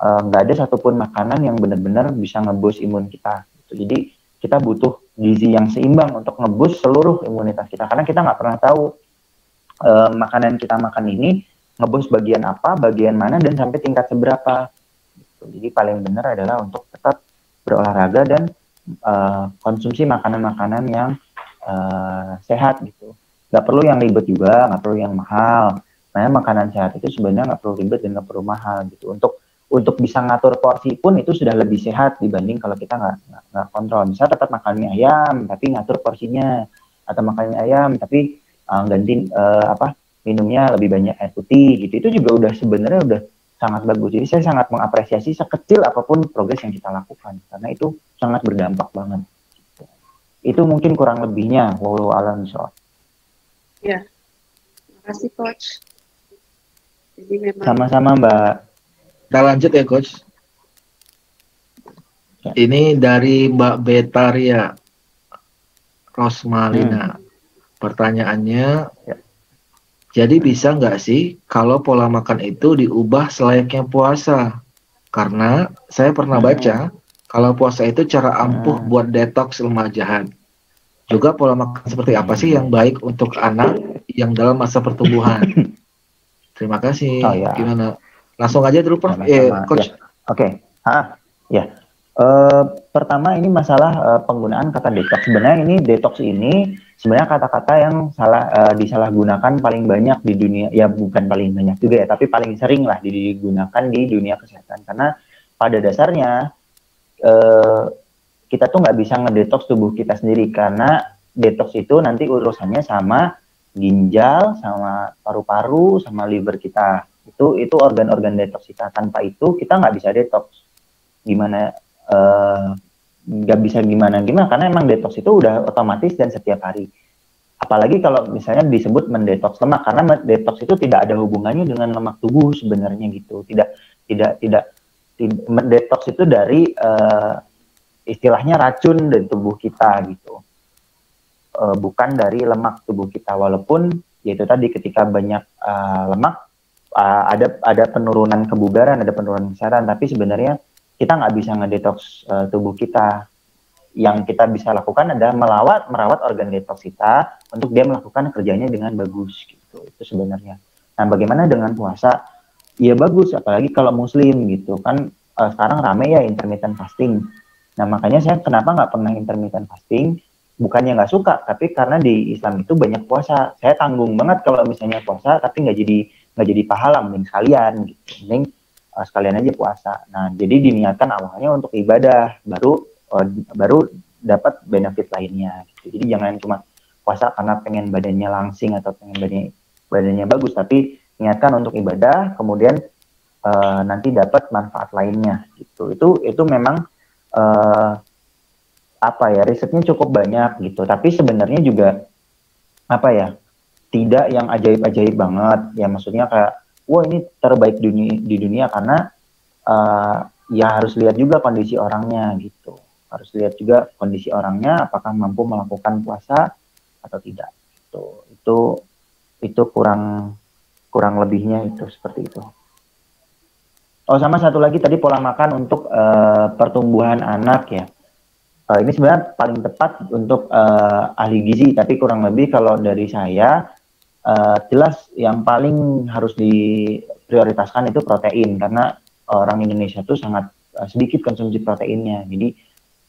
S2: eh, nggak uh, ada satupun makanan yang benar-benar bisa ngebus imun kita gitu. jadi kita butuh gizi yang seimbang untuk ngebus seluruh imunitas kita. Karena kita nggak pernah tahu uh, makanan kita makan ini ngebus bagian apa, bagian mana, dan sampai tingkat seberapa. Gitu. Jadi paling benar adalah untuk tetap berolahraga dan uh, konsumsi makanan-makanan yang uh, sehat gitu. Gak perlu yang ribet juga, gak perlu yang mahal. Nah, makanan sehat itu sebenarnya gak perlu ribet dan gak perlu mahal gitu. Untuk untuk bisa ngatur porsi pun itu sudah lebih sehat dibanding kalau kita nggak nggak kontrol. Bisa tetap makan mie ayam tapi ngatur porsinya, atau makan mie ayam tapi uh, ganti uh, apa minumnya lebih banyak air putih gitu. Itu juga udah sebenarnya udah sangat bagus. Jadi saya sangat mengapresiasi sekecil apa pun progres yang kita lakukan karena itu sangat berdampak banget. Itu mungkin kurang lebihnya walau alam soal
S3: ya. Terima kasih coach.
S2: Jadi memang sama-sama mbak.
S1: Kita lanjut ya coach. Ya. ini dari mbak Betaria Rosmalina. Hmm. pertanyaannya ya jadi bisa nggak sih kalau pola makan itu diubah selayaknya puasa? Karena saya pernah hmm. baca kalau puasa itu cara ampuh hmm. buat detoks lemak jahat. Juga pola makan seperti apa sih yang baik untuk anak yang dalam masa pertumbuhan? Terima kasih. Oh, ya. Gimana? Langsung aja dulu, Prof. Eh,
S2: Coach. Ya. Oke. Okay. Ah, ya. Uh, pertama ini masalah uh, penggunaan kata detox. Sebenarnya ini detox ini sebenarnya kata-kata yang salah uh, disalahgunakan paling banyak di dunia ya bukan paling banyak juga ya tapi paling sering lah digunakan di dunia kesehatan. Karena pada dasarnya uh, kita tuh nggak bisa ngedetox tubuh kita sendiri. Karena detox itu nanti urusannya sama ginjal sama paru-paru sama liver kita. Itu itu organ-organ detox kita tanpa itu kita nggak bisa detox. Gimana uh, nggak bisa gimana gimana karena emang detox itu udah otomatis dan setiap hari. Apalagi kalau misalnya disebut mendetoks lemak karena detox itu tidak ada hubungannya dengan lemak tubuh sebenarnya gitu. Tidak tidak tidak, tidak detox itu dari uh, istilahnya racun dari tubuh kita gitu. Uh, bukan dari lemak tubuh kita. Walaupun yaitu tadi ketika banyak uh, lemak uh, ada ada penurunan kebugaran ada penurunan kesehatan tapi sebenarnya kita nggak bisa ngedetox uh, tubuh kita. Yang kita bisa lakukan adalah melawat, merawat organ detox kita untuk dia melakukan kerjanya dengan bagus gitu. Itu sebenarnya. Nah, bagaimana dengan puasa? Ya bagus, apalagi kalau muslim gitu kan uh, sekarang rame ya intermittent fasting. Nah makanya saya kenapa nggak pernah intermittent fasting? Bukannya nggak suka, tapi karena di Islam itu banyak puasa. Saya tanggung banget kalau misalnya puasa, tapi nggak jadi nggak jadi pahala mending sekalian gitu. Mending uh, sekalian aja puasa. Nah, jadi diniatkan awalnya untuk ibadah, baru uh, baru dapat benefit lainnya. Gitu. Jadi jangan cuma puasa karena pengen badannya langsing atau pengen badannya badannya bagus, tapi niatkan untuk ibadah, kemudian uh, nanti dapat manfaat lainnya. Gitu. Itu itu memang uh, apa ya risetnya cukup banyak gitu. Tapi sebenarnya juga apa ya tidak yang ajaib-ajaib banget ya maksudnya kayak wah ini terbaik dunia, di dunia karena uh, ya harus lihat juga kondisi orangnya gitu. Harus lihat juga kondisi orangnya apakah mampu melakukan puasa atau tidak itu itu itu kurang kurang lebihnya itu seperti itu. Oh sama satu lagi tadi pola makan untuk uh, pertumbuhan anak ya. Uh, ini sebenarnya paling tepat untuk uh, ahli gizi tapi kurang lebih kalau dari saya uh, jelas yang paling harus diprioritaskan itu protein karena orang Indonesia tuh sangat uh, sedikit konsumsi proteinnya. Jadi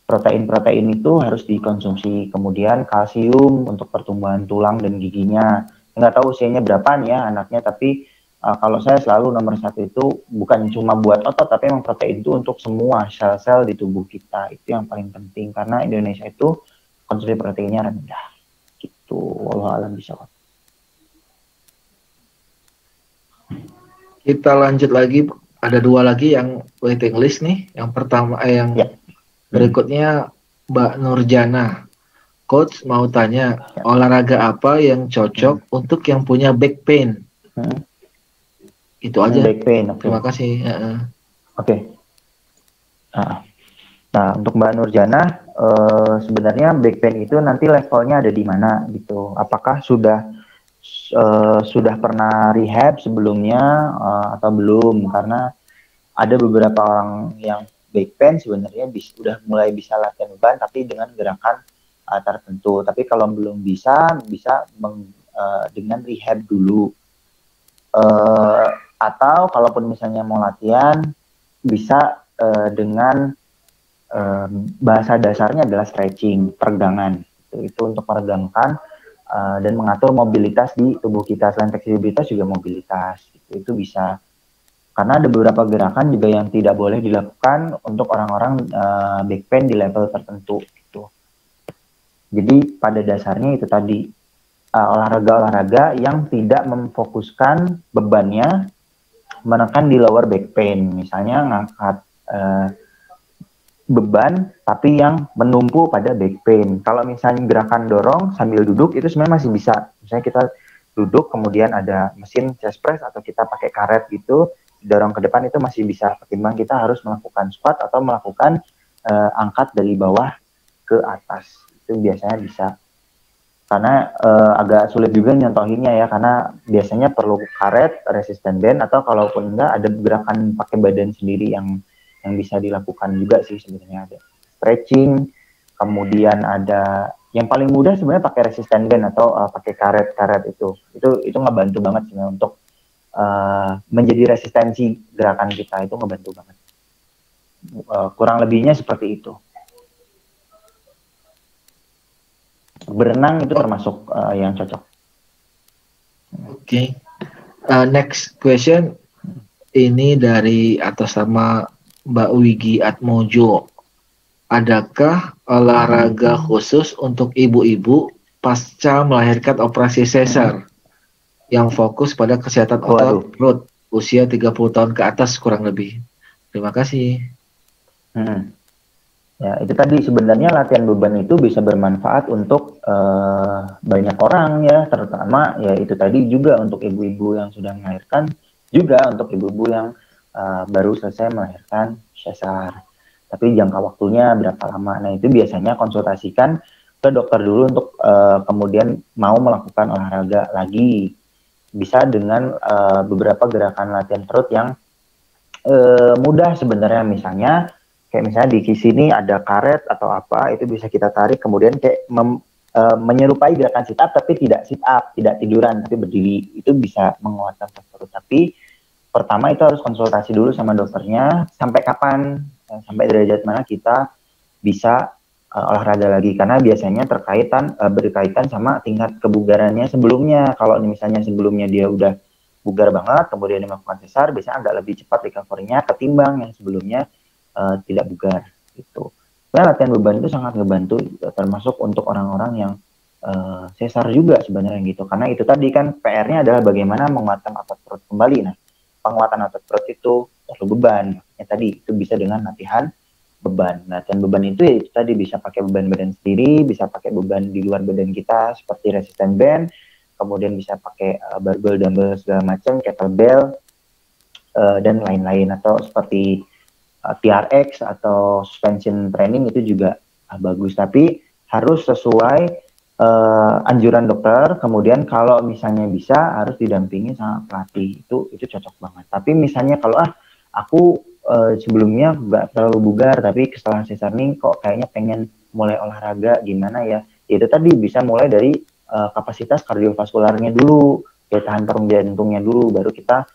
S2: protein-protein itu harus dikonsumsi. Kemudian kalsium untuk pertumbuhan tulang dan giginya. Nggak tahu usianya berapa nih ya anaknya, tapi uh, kalau saya selalu nomor satu itu bukan cuma buat otot, tapi memang protein itu untuk semua sel-sel di tubuh kita. Itu yang paling penting karena Indonesia itu konsumsi proteinnya rendah. Gitu. Alam bisa.
S1: Kita lanjut lagi ada dua lagi yang waiting list nih. Yang pertama eh, yang
S2: Ya.
S1: berikutnya Mbak Nurjana. Coach mau tanya
S2: Ya.
S1: olahraga apa yang cocok untuk yang punya back pain?
S2: Hmm.
S1: Itu aja.
S2: Back pain, oke.
S1: Terima kasih.
S2: Oke. Nah, nah, untuk Mbak Nurjana, eh, sebenarnya back pain itu nanti levelnya ada di mana gitu. Apakah sudah eh, sudah pernah rehab sebelumnya eh, atau belum? Karena ada beberapa orang yang back pain sebenarnya sudah mulai bisa latihan beban, tapi dengan gerakan eh, tertentu. Tapi kalau belum bisa, bisa meng- eh, dengan rehab dulu. Eh, atau kalaupun misalnya mau latihan bisa eh, dengan em, bahasa dasarnya adalah stretching, peregangan. Itu, itu untuk meregangkan eh, dan mengatur mobilitas di tubuh kita. Selain fleksibilitas juga mobilitas. Itu, itu bisa. Karena ada beberapa gerakan juga yang tidak boleh dilakukan untuk orang-orang eh, back pain di level tertentu. Gitu. Jadi pada dasarnya itu tadi eh, olahraga-olahraga yang tidak memfokuskan bebannya menekan di lower back pain, misalnya ngangkat eh, beban tapi yang menumpu pada back pain. Kalau misalnya gerakan dorong sambil duduk itu sebenarnya masih bisa. Misalnya kita duduk kemudian ada mesin chest press atau kita pakai karet gitu dorong ke depan itu masih bisa. Ketimbang kita harus melakukan squat atau melakukan eh, angkat dari bawah ke atas itu biasanya bisa karena eh, agak sulit juga nyontohinnya ya karena biasanya perlu karet resisten band atau kalaupun enggak ada gerakan pakai badan sendiri yang yang bisa dilakukan juga sih sebenarnya. Ada stretching kemudian ada yang paling mudah sebenarnya pakai resisten band atau eh, pakai karet-karet itu. Itu itu ngebantu banget sebenarnya untuk eh, menjadi resistensi gerakan kita. Itu ngebantu banget. Eh, kurang lebihnya seperti itu. Berenang itu termasuk eh, yang cocok.
S1: Oke. Uh, next question. Ini dari atas nama Mbak Wigi Atmojo. Adakah olahraga khusus untuk ibu-ibu pasca melahirkan operasi sesar yang fokus pada kesehatan
S2: Waduh.
S1: otot perut usia 30 tahun ke atas kurang lebih? Terima kasih.
S2: Hmm. Ya, itu tadi sebenarnya latihan beban itu bisa bermanfaat untuk eh, banyak orang ya, terutama ya itu tadi juga untuk ibu-ibu yang sudah melahirkan, juga untuk ibu-ibu yang eh, baru selesai melahirkan sesar. Tapi jangka waktunya berapa lama? Nah, itu biasanya konsultasikan ke dokter dulu untuk eh, kemudian mau melakukan olahraga lagi. Bisa dengan eh, beberapa gerakan latihan perut yang eh, mudah sebenarnya misalnya kayak misalnya di sini ada karet atau apa itu bisa kita tarik kemudian kayak mem- menyerupai gerakan sit up tapi tidak sit up tidak tiduran tapi berdiri itu bisa menguatkan perut tapi pertama itu harus konsultasi dulu sama dokternya sampai kapan eh, sampai derajat mana kita bisa eh, olahraga lagi karena biasanya terkaitan eh, berkaitan sama tingkat kebugarannya sebelumnya kalau misalnya sebelumnya dia udah bugar banget kemudian dia melakukan sesar biasanya agak lebih cepat recovery-nya ketimbang yang sebelumnya eh, tidak bugar gitu. Nah, latihan beban itu sangat ngebantu termasuk untuk orang-orang yang eh, sesar juga sebenarnya gitu. Karena itu tadi kan PR-nya adalah bagaimana menguatkan otot perut kembali. Nah, penguatan otot perut itu perlu beban. Ya tadi itu bisa dengan latihan beban. Latihan beban itu ya itu tadi bisa pakai beban badan sendiri, bisa pakai beban di luar badan kita seperti resisten band, kemudian bisa pakai eh, barbell, dumbbell segala macam, kettlebell eh, dan lain-lain atau seperti uh, TRX atau suspension training itu juga uh, bagus tapi harus sesuai uh, anjuran dokter kemudian kalau misalnya bisa harus didampingi sama pelatih itu itu cocok banget tapi misalnya kalau ah aku uh, sebelumnya nggak terlalu bugar tapi setelah sesar nih kok kayaknya pengen mulai olahraga gimana ya itu tadi bisa mulai dari uh, kapasitas kardiovaskularnya dulu daya tahan paru jantungnya dulu baru kita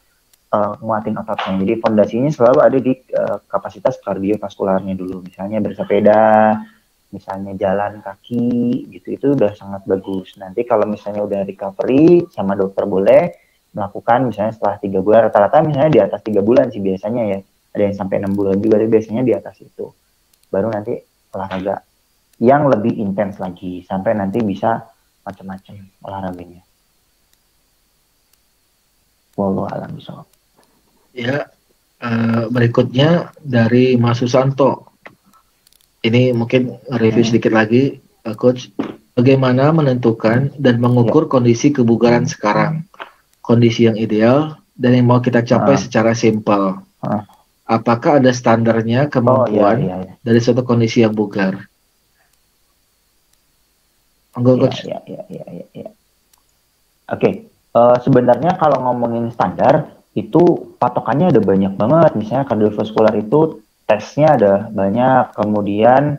S2: nguatin ototnya. Jadi fondasinya selalu ada di uh, kapasitas kardiovaskularnya dulu. Misalnya bersepeda, misalnya jalan kaki, gitu itu udah sangat bagus. Nanti kalau misalnya udah recovery sama dokter boleh melakukan misalnya setelah tiga bulan rata-rata misalnya di atas tiga bulan sih biasanya ya. Ada yang sampai enam bulan juga, tapi biasanya di atas itu. Baru nanti olahraga yang lebih intens lagi sampai nanti bisa macam-macam olahraganya. Wallahu alam.
S1: Ya, uh, berikutnya dari Mas Susanto. Ini mungkin review hmm. sedikit lagi, uh, Coach. Bagaimana menentukan dan mengukur ya. kondisi kebugaran sekarang? Kondisi yang ideal dan yang mau kita capai uh. secara simpel. Uh. Apakah ada standarnya kemampuan oh, iya, iya, iya. dari suatu kondisi yang bugar?
S2: Enggak, Coach. Iya, iya, iya, iya, iya. Oke, okay. uh, sebenarnya kalau ngomongin standar, itu patokannya ada banyak banget. Misalnya kardiovaskular itu tesnya ada banyak, kemudian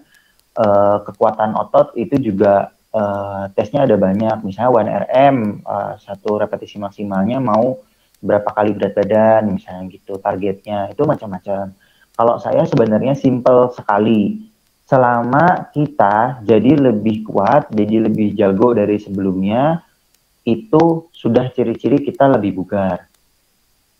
S2: uh, kekuatan otot itu juga uh, tesnya ada banyak. Misalnya 1RM, uh, satu repetisi maksimalnya mau berapa kali berat badan, misalnya gitu, targetnya, itu macam-macam. Kalau saya sebenarnya simple sekali. Selama kita jadi lebih kuat, jadi lebih jago dari sebelumnya, itu sudah ciri-ciri kita lebih bugar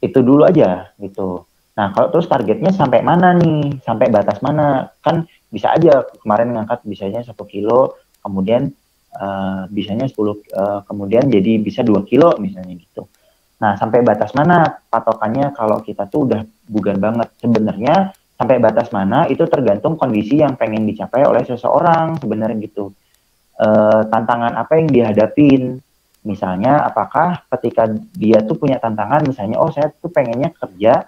S2: itu dulu aja gitu. Nah, kalau terus targetnya sampai mana nih? Sampai batas mana? Kan bisa aja kemarin ngangkat bisanya satu kilo, kemudian uh, bisanya 10 uh, eh, kemudian jadi bisa dua kilo misalnya gitu. Nah, sampai batas mana patokannya kalau kita tuh udah bugar banget sebenarnya sampai batas mana itu tergantung kondisi yang pengen dicapai oleh seseorang sebenarnya gitu. Uh, tantangan apa yang dihadapin Misalnya, apakah ketika dia tuh punya tantangan, misalnya, oh saya tuh pengennya kerja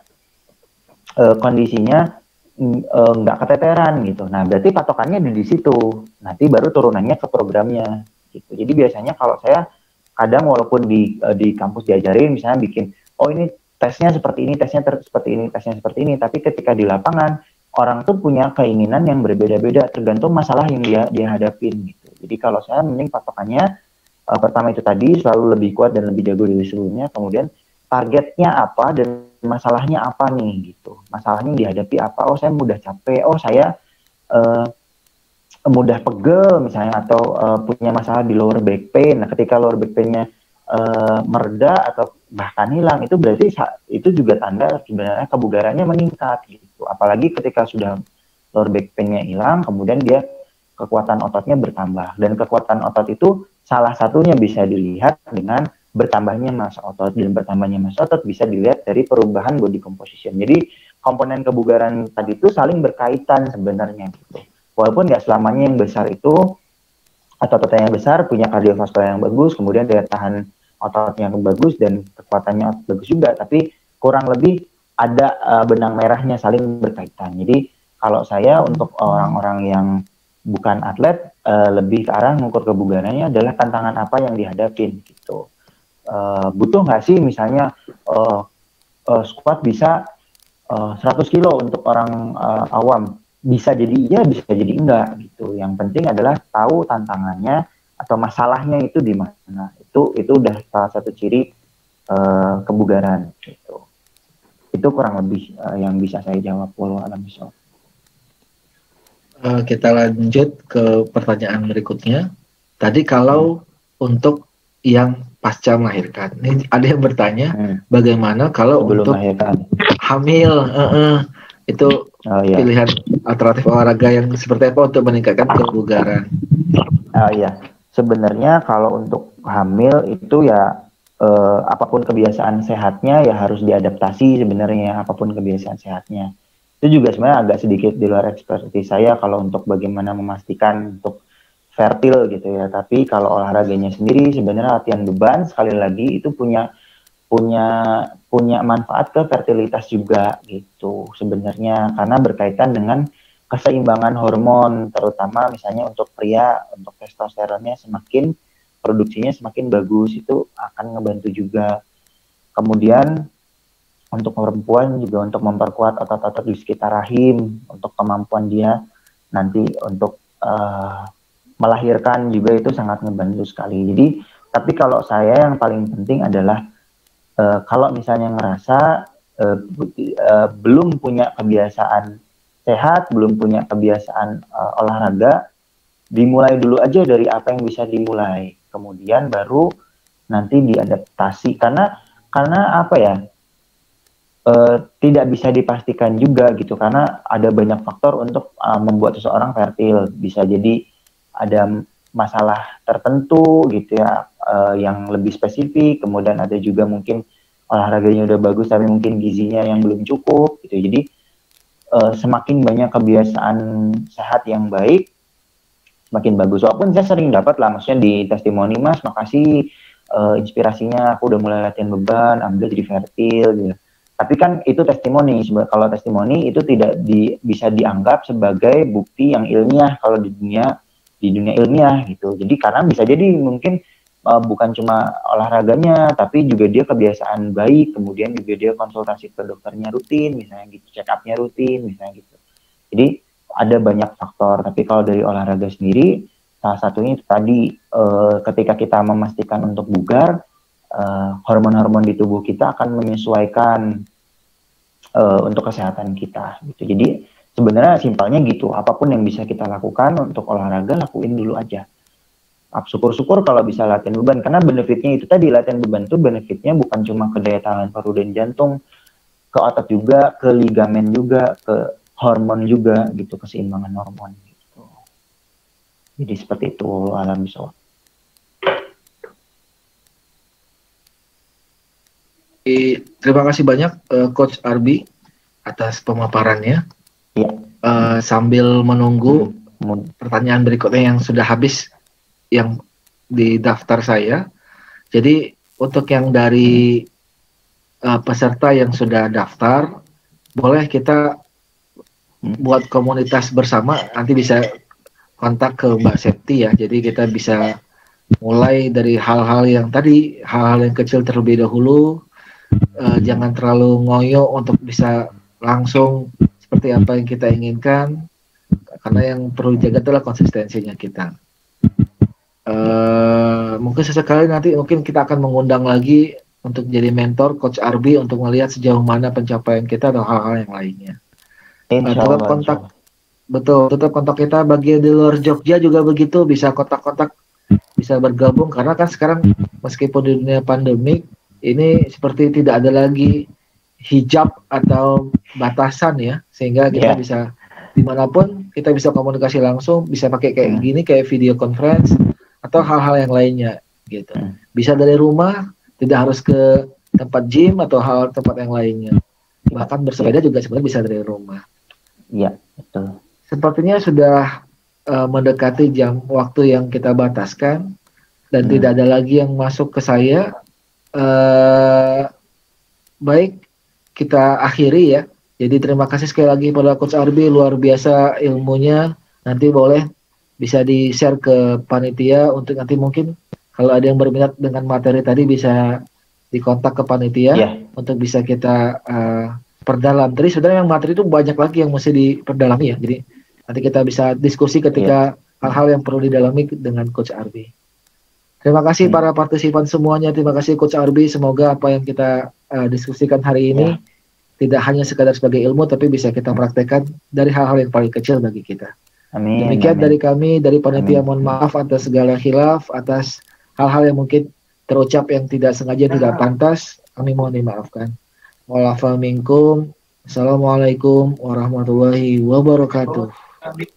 S2: e, kondisinya e, nggak keteteran gitu. Nah, berarti patokannya di situ. Nanti baru turunannya ke programnya. Gitu. Jadi biasanya kalau saya kadang walaupun di e, di kampus diajarin, misalnya bikin, oh ini tesnya seperti ini, tesnya seperti ini, tesnya seperti ini. Tapi ketika di lapangan orang tuh punya keinginan yang berbeda-beda tergantung masalah yang dia dia hadapin gitu. Jadi kalau saya mending patokannya uh, pertama itu tadi selalu lebih kuat dan lebih jago dari sebelumnya kemudian targetnya apa dan masalahnya apa nih gitu. Masalahnya dihadapi apa? Oh saya mudah capek. Oh saya uh, mudah pegel misalnya atau uh, punya masalah di lower back pain. Nah ketika lower back painnya uh, mereda atau bahkan hilang itu berarti itu juga tanda sebenarnya kebugarannya meningkat gitu. Apalagi ketika sudah lower back painnya hilang kemudian dia kekuatan ototnya bertambah. Dan kekuatan otot itu Salah satunya bisa dilihat dengan bertambahnya massa otot dan bertambahnya massa otot bisa dilihat dari perubahan body composition. Jadi komponen kebugaran tadi itu saling berkaitan sebenarnya gitu. Walaupun nggak selamanya yang besar itu atau ototnya yang besar punya kardiovaskular yang bagus, kemudian daya tahan ototnya yang bagus dan kekuatannya otot bagus juga, tapi kurang lebih ada uh, benang merahnya saling berkaitan. Jadi kalau saya untuk orang-orang yang bukan atlet uh, lebih ke arah mengukur kebugarannya adalah tantangan apa yang dihadapin gitu uh, butuh nggak sih misalnya uh, uh, squat bisa uh, 100 kilo untuk orang uh, awam bisa jadi iya bisa jadi enggak gitu yang penting adalah tahu tantangannya atau masalahnya itu di mana itu itu udah salah satu ciri uh, kebugaran gitu itu kurang lebih uh, yang bisa saya jawab walau alam bisa
S1: uh, kita lanjut ke pertanyaan berikutnya. Tadi kalau hmm. untuk yang pasca melahirkan, ini ada yang bertanya hmm. bagaimana kalau Sebelum untuk melahirkan. hamil, uh -uh, itu oh, iya. pilihan alternatif olahraga yang seperti apa untuk meningkatkan kebugaran?
S2: Oh iya, sebenarnya kalau untuk hamil itu ya eh, apa pun kebiasaan sehatnya ya harus diadaptasi sebenarnya apa pun kebiasaan sehatnya itu juga sebenarnya agak sedikit di luar ekspertise saya kalau untuk bagaimana memastikan untuk fertil gitu ya. Tapi kalau olahraganya sendiri sebenarnya latihan beban sekali lagi itu punya punya punya manfaat ke fertilitas juga gitu sebenarnya karena berkaitan dengan keseimbangan hormon terutama misalnya untuk pria untuk testosteronnya semakin produksinya semakin bagus itu akan ngebantu juga kemudian untuk perempuan juga untuk memperkuat otot-otot di sekitar rahim untuk kemampuan dia nanti untuk uh, melahirkan juga itu sangat ngebantu sekali. Jadi tapi kalau saya yang paling penting adalah uh, kalau misalnya ngerasa uh, uh, belum punya kebiasaan sehat, belum punya kebiasaan uh, olahraga, dimulai dulu aja dari apa yang bisa dimulai. Kemudian baru nanti diadaptasi karena karena apa ya? uh, tidak bisa dipastikan juga gitu karena ada banyak faktor untuk uh, membuat seseorang fertil bisa jadi ada masalah tertentu gitu ya uh, yang lebih spesifik kemudian ada juga mungkin olahraganya udah bagus tapi mungkin gizinya yang belum cukup gitu. Jadi uh, semakin banyak kebiasaan sehat yang baik semakin bagus. Walaupun saya sering dapat lah maksudnya di testimoni mas makasih uh, inspirasinya aku udah mulai latihan beban ambil jadi vertil gitu. Tapi kan itu testimoni kalau testimoni itu tidak di, bisa dianggap sebagai bukti yang ilmiah kalau di dunia di dunia ilmiah gitu. Jadi karena bisa jadi mungkin uh, bukan cuma olahraganya tapi juga dia kebiasaan baik kemudian juga dia konsultasi ke dokternya rutin misalnya gitu check upnya rutin misalnya gitu. Jadi ada banyak faktor tapi kalau dari olahraga sendiri salah satunya itu tadi uh, ketika kita memastikan untuk bugar uh, hormon-hormon di tubuh kita akan menyesuaikan uh, untuk kesehatan kita gitu. Jadi sebenarnya simpelnya gitu apa pun yang bisa kita lakukan untuk olahraga lakuin dulu aja. Syukur-syukur kalau bisa latihan beban karena benefitnya itu tadi latihan beban itu benefitnya bukan cuma ke daya tahan paru dan jantung ke otot juga ke ligamen juga ke hormon juga gitu keseimbangan hormon gitu. Jadi seperti itu alam bisa
S1: Terima kasih banyak uh, Coach Arbi atas pemaparannya. Ya. Uh, sambil menunggu hmm. pertanyaan berikutnya yang sudah habis yang di daftar saya. Jadi untuk yang dari uh, peserta yang sudah daftar, boleh kita buat komunitas bersama. Nanti bisa kontak ke Mbak Septi ya. Jadi kita bisa mulai dari hal-hal yang tadi, hal-hal yang kecil terlebih dahulu. Uh, jangan terlalu ngoyo untuk bisa langsung seperti apa yang kita inginkan. Karena yang perlu dijaga adalah konsistensinya kita. Uh, mungkin sesekali nanti mungkin kita akan mengundang lagi untuk jadi mentor Coach Arbi untuk melihat sejauh mana pencapaian kita atau hal-hal yang lainnya. Uh, tetap kontak, betul, tetap kontak kita bagi di luar Jogja juga begitu bisa kontak-kontak bisa bergabung karena kan sekarang meskipun di dunia pandemik ini seperti tidak ada lagi hijab atau batasan ya sehingga kita yeah. bisa di mana pun kita bisa komunikasi langsung bisa pakai kayak hmm. gini kayak video conference atau hal-hal yang lainnya gitu. Hmm. Bisa dari rumah, tidak harus ke tempat gym atau hal tempat yang lainnya. Bahkan bersepeda juga sebenarnya bisa dari rumah.
S2: Iya, betul.
S1: Sepertinya sudah uh, mendekati jam waktu yang kita bataskan dan hmm. tidak ada lagi yang masuk ke saya. Uh, baik, kita akhiri ya. Jadi terima kasih sekali lagi pada Coach Arbi luar biasa ilmunya. Nanti boleh bisa di share ke panitia untuk nanti mungkin kalau ada yang berminat dengan materi tadi bisa dikontak ke panitia yeah. untuk bisa kita uh, perdalam. Tadi sebenarnya yang materi itu banyak lagi yang mesti diperdalami ya. Jadi nanti kita bisa diskusi ketika iya. hal-hal yeah. yang perlu didalami dengan Coach Arbi. Terima kasih hmm. para partisipan semuanya. Terima kasih Coach Arbi. Semoga apa yang kita uh, diskusikan hari ini yeah. tidak hanya sekadar sebagai ilmu, tapi bisa kita praktekkan dari hal-hal yang paling kecil bagi kita. Amin. Demikian amin. dari kami dari panitia mohon maaf atas segala khilaf, atas hal-hal yang mungkin terucap yang tidak sengaja tidak ah. pantas, kami mohon dimaafkan. Walafu minkum. Assalamualaikum warahmatullahi wabarakatuh.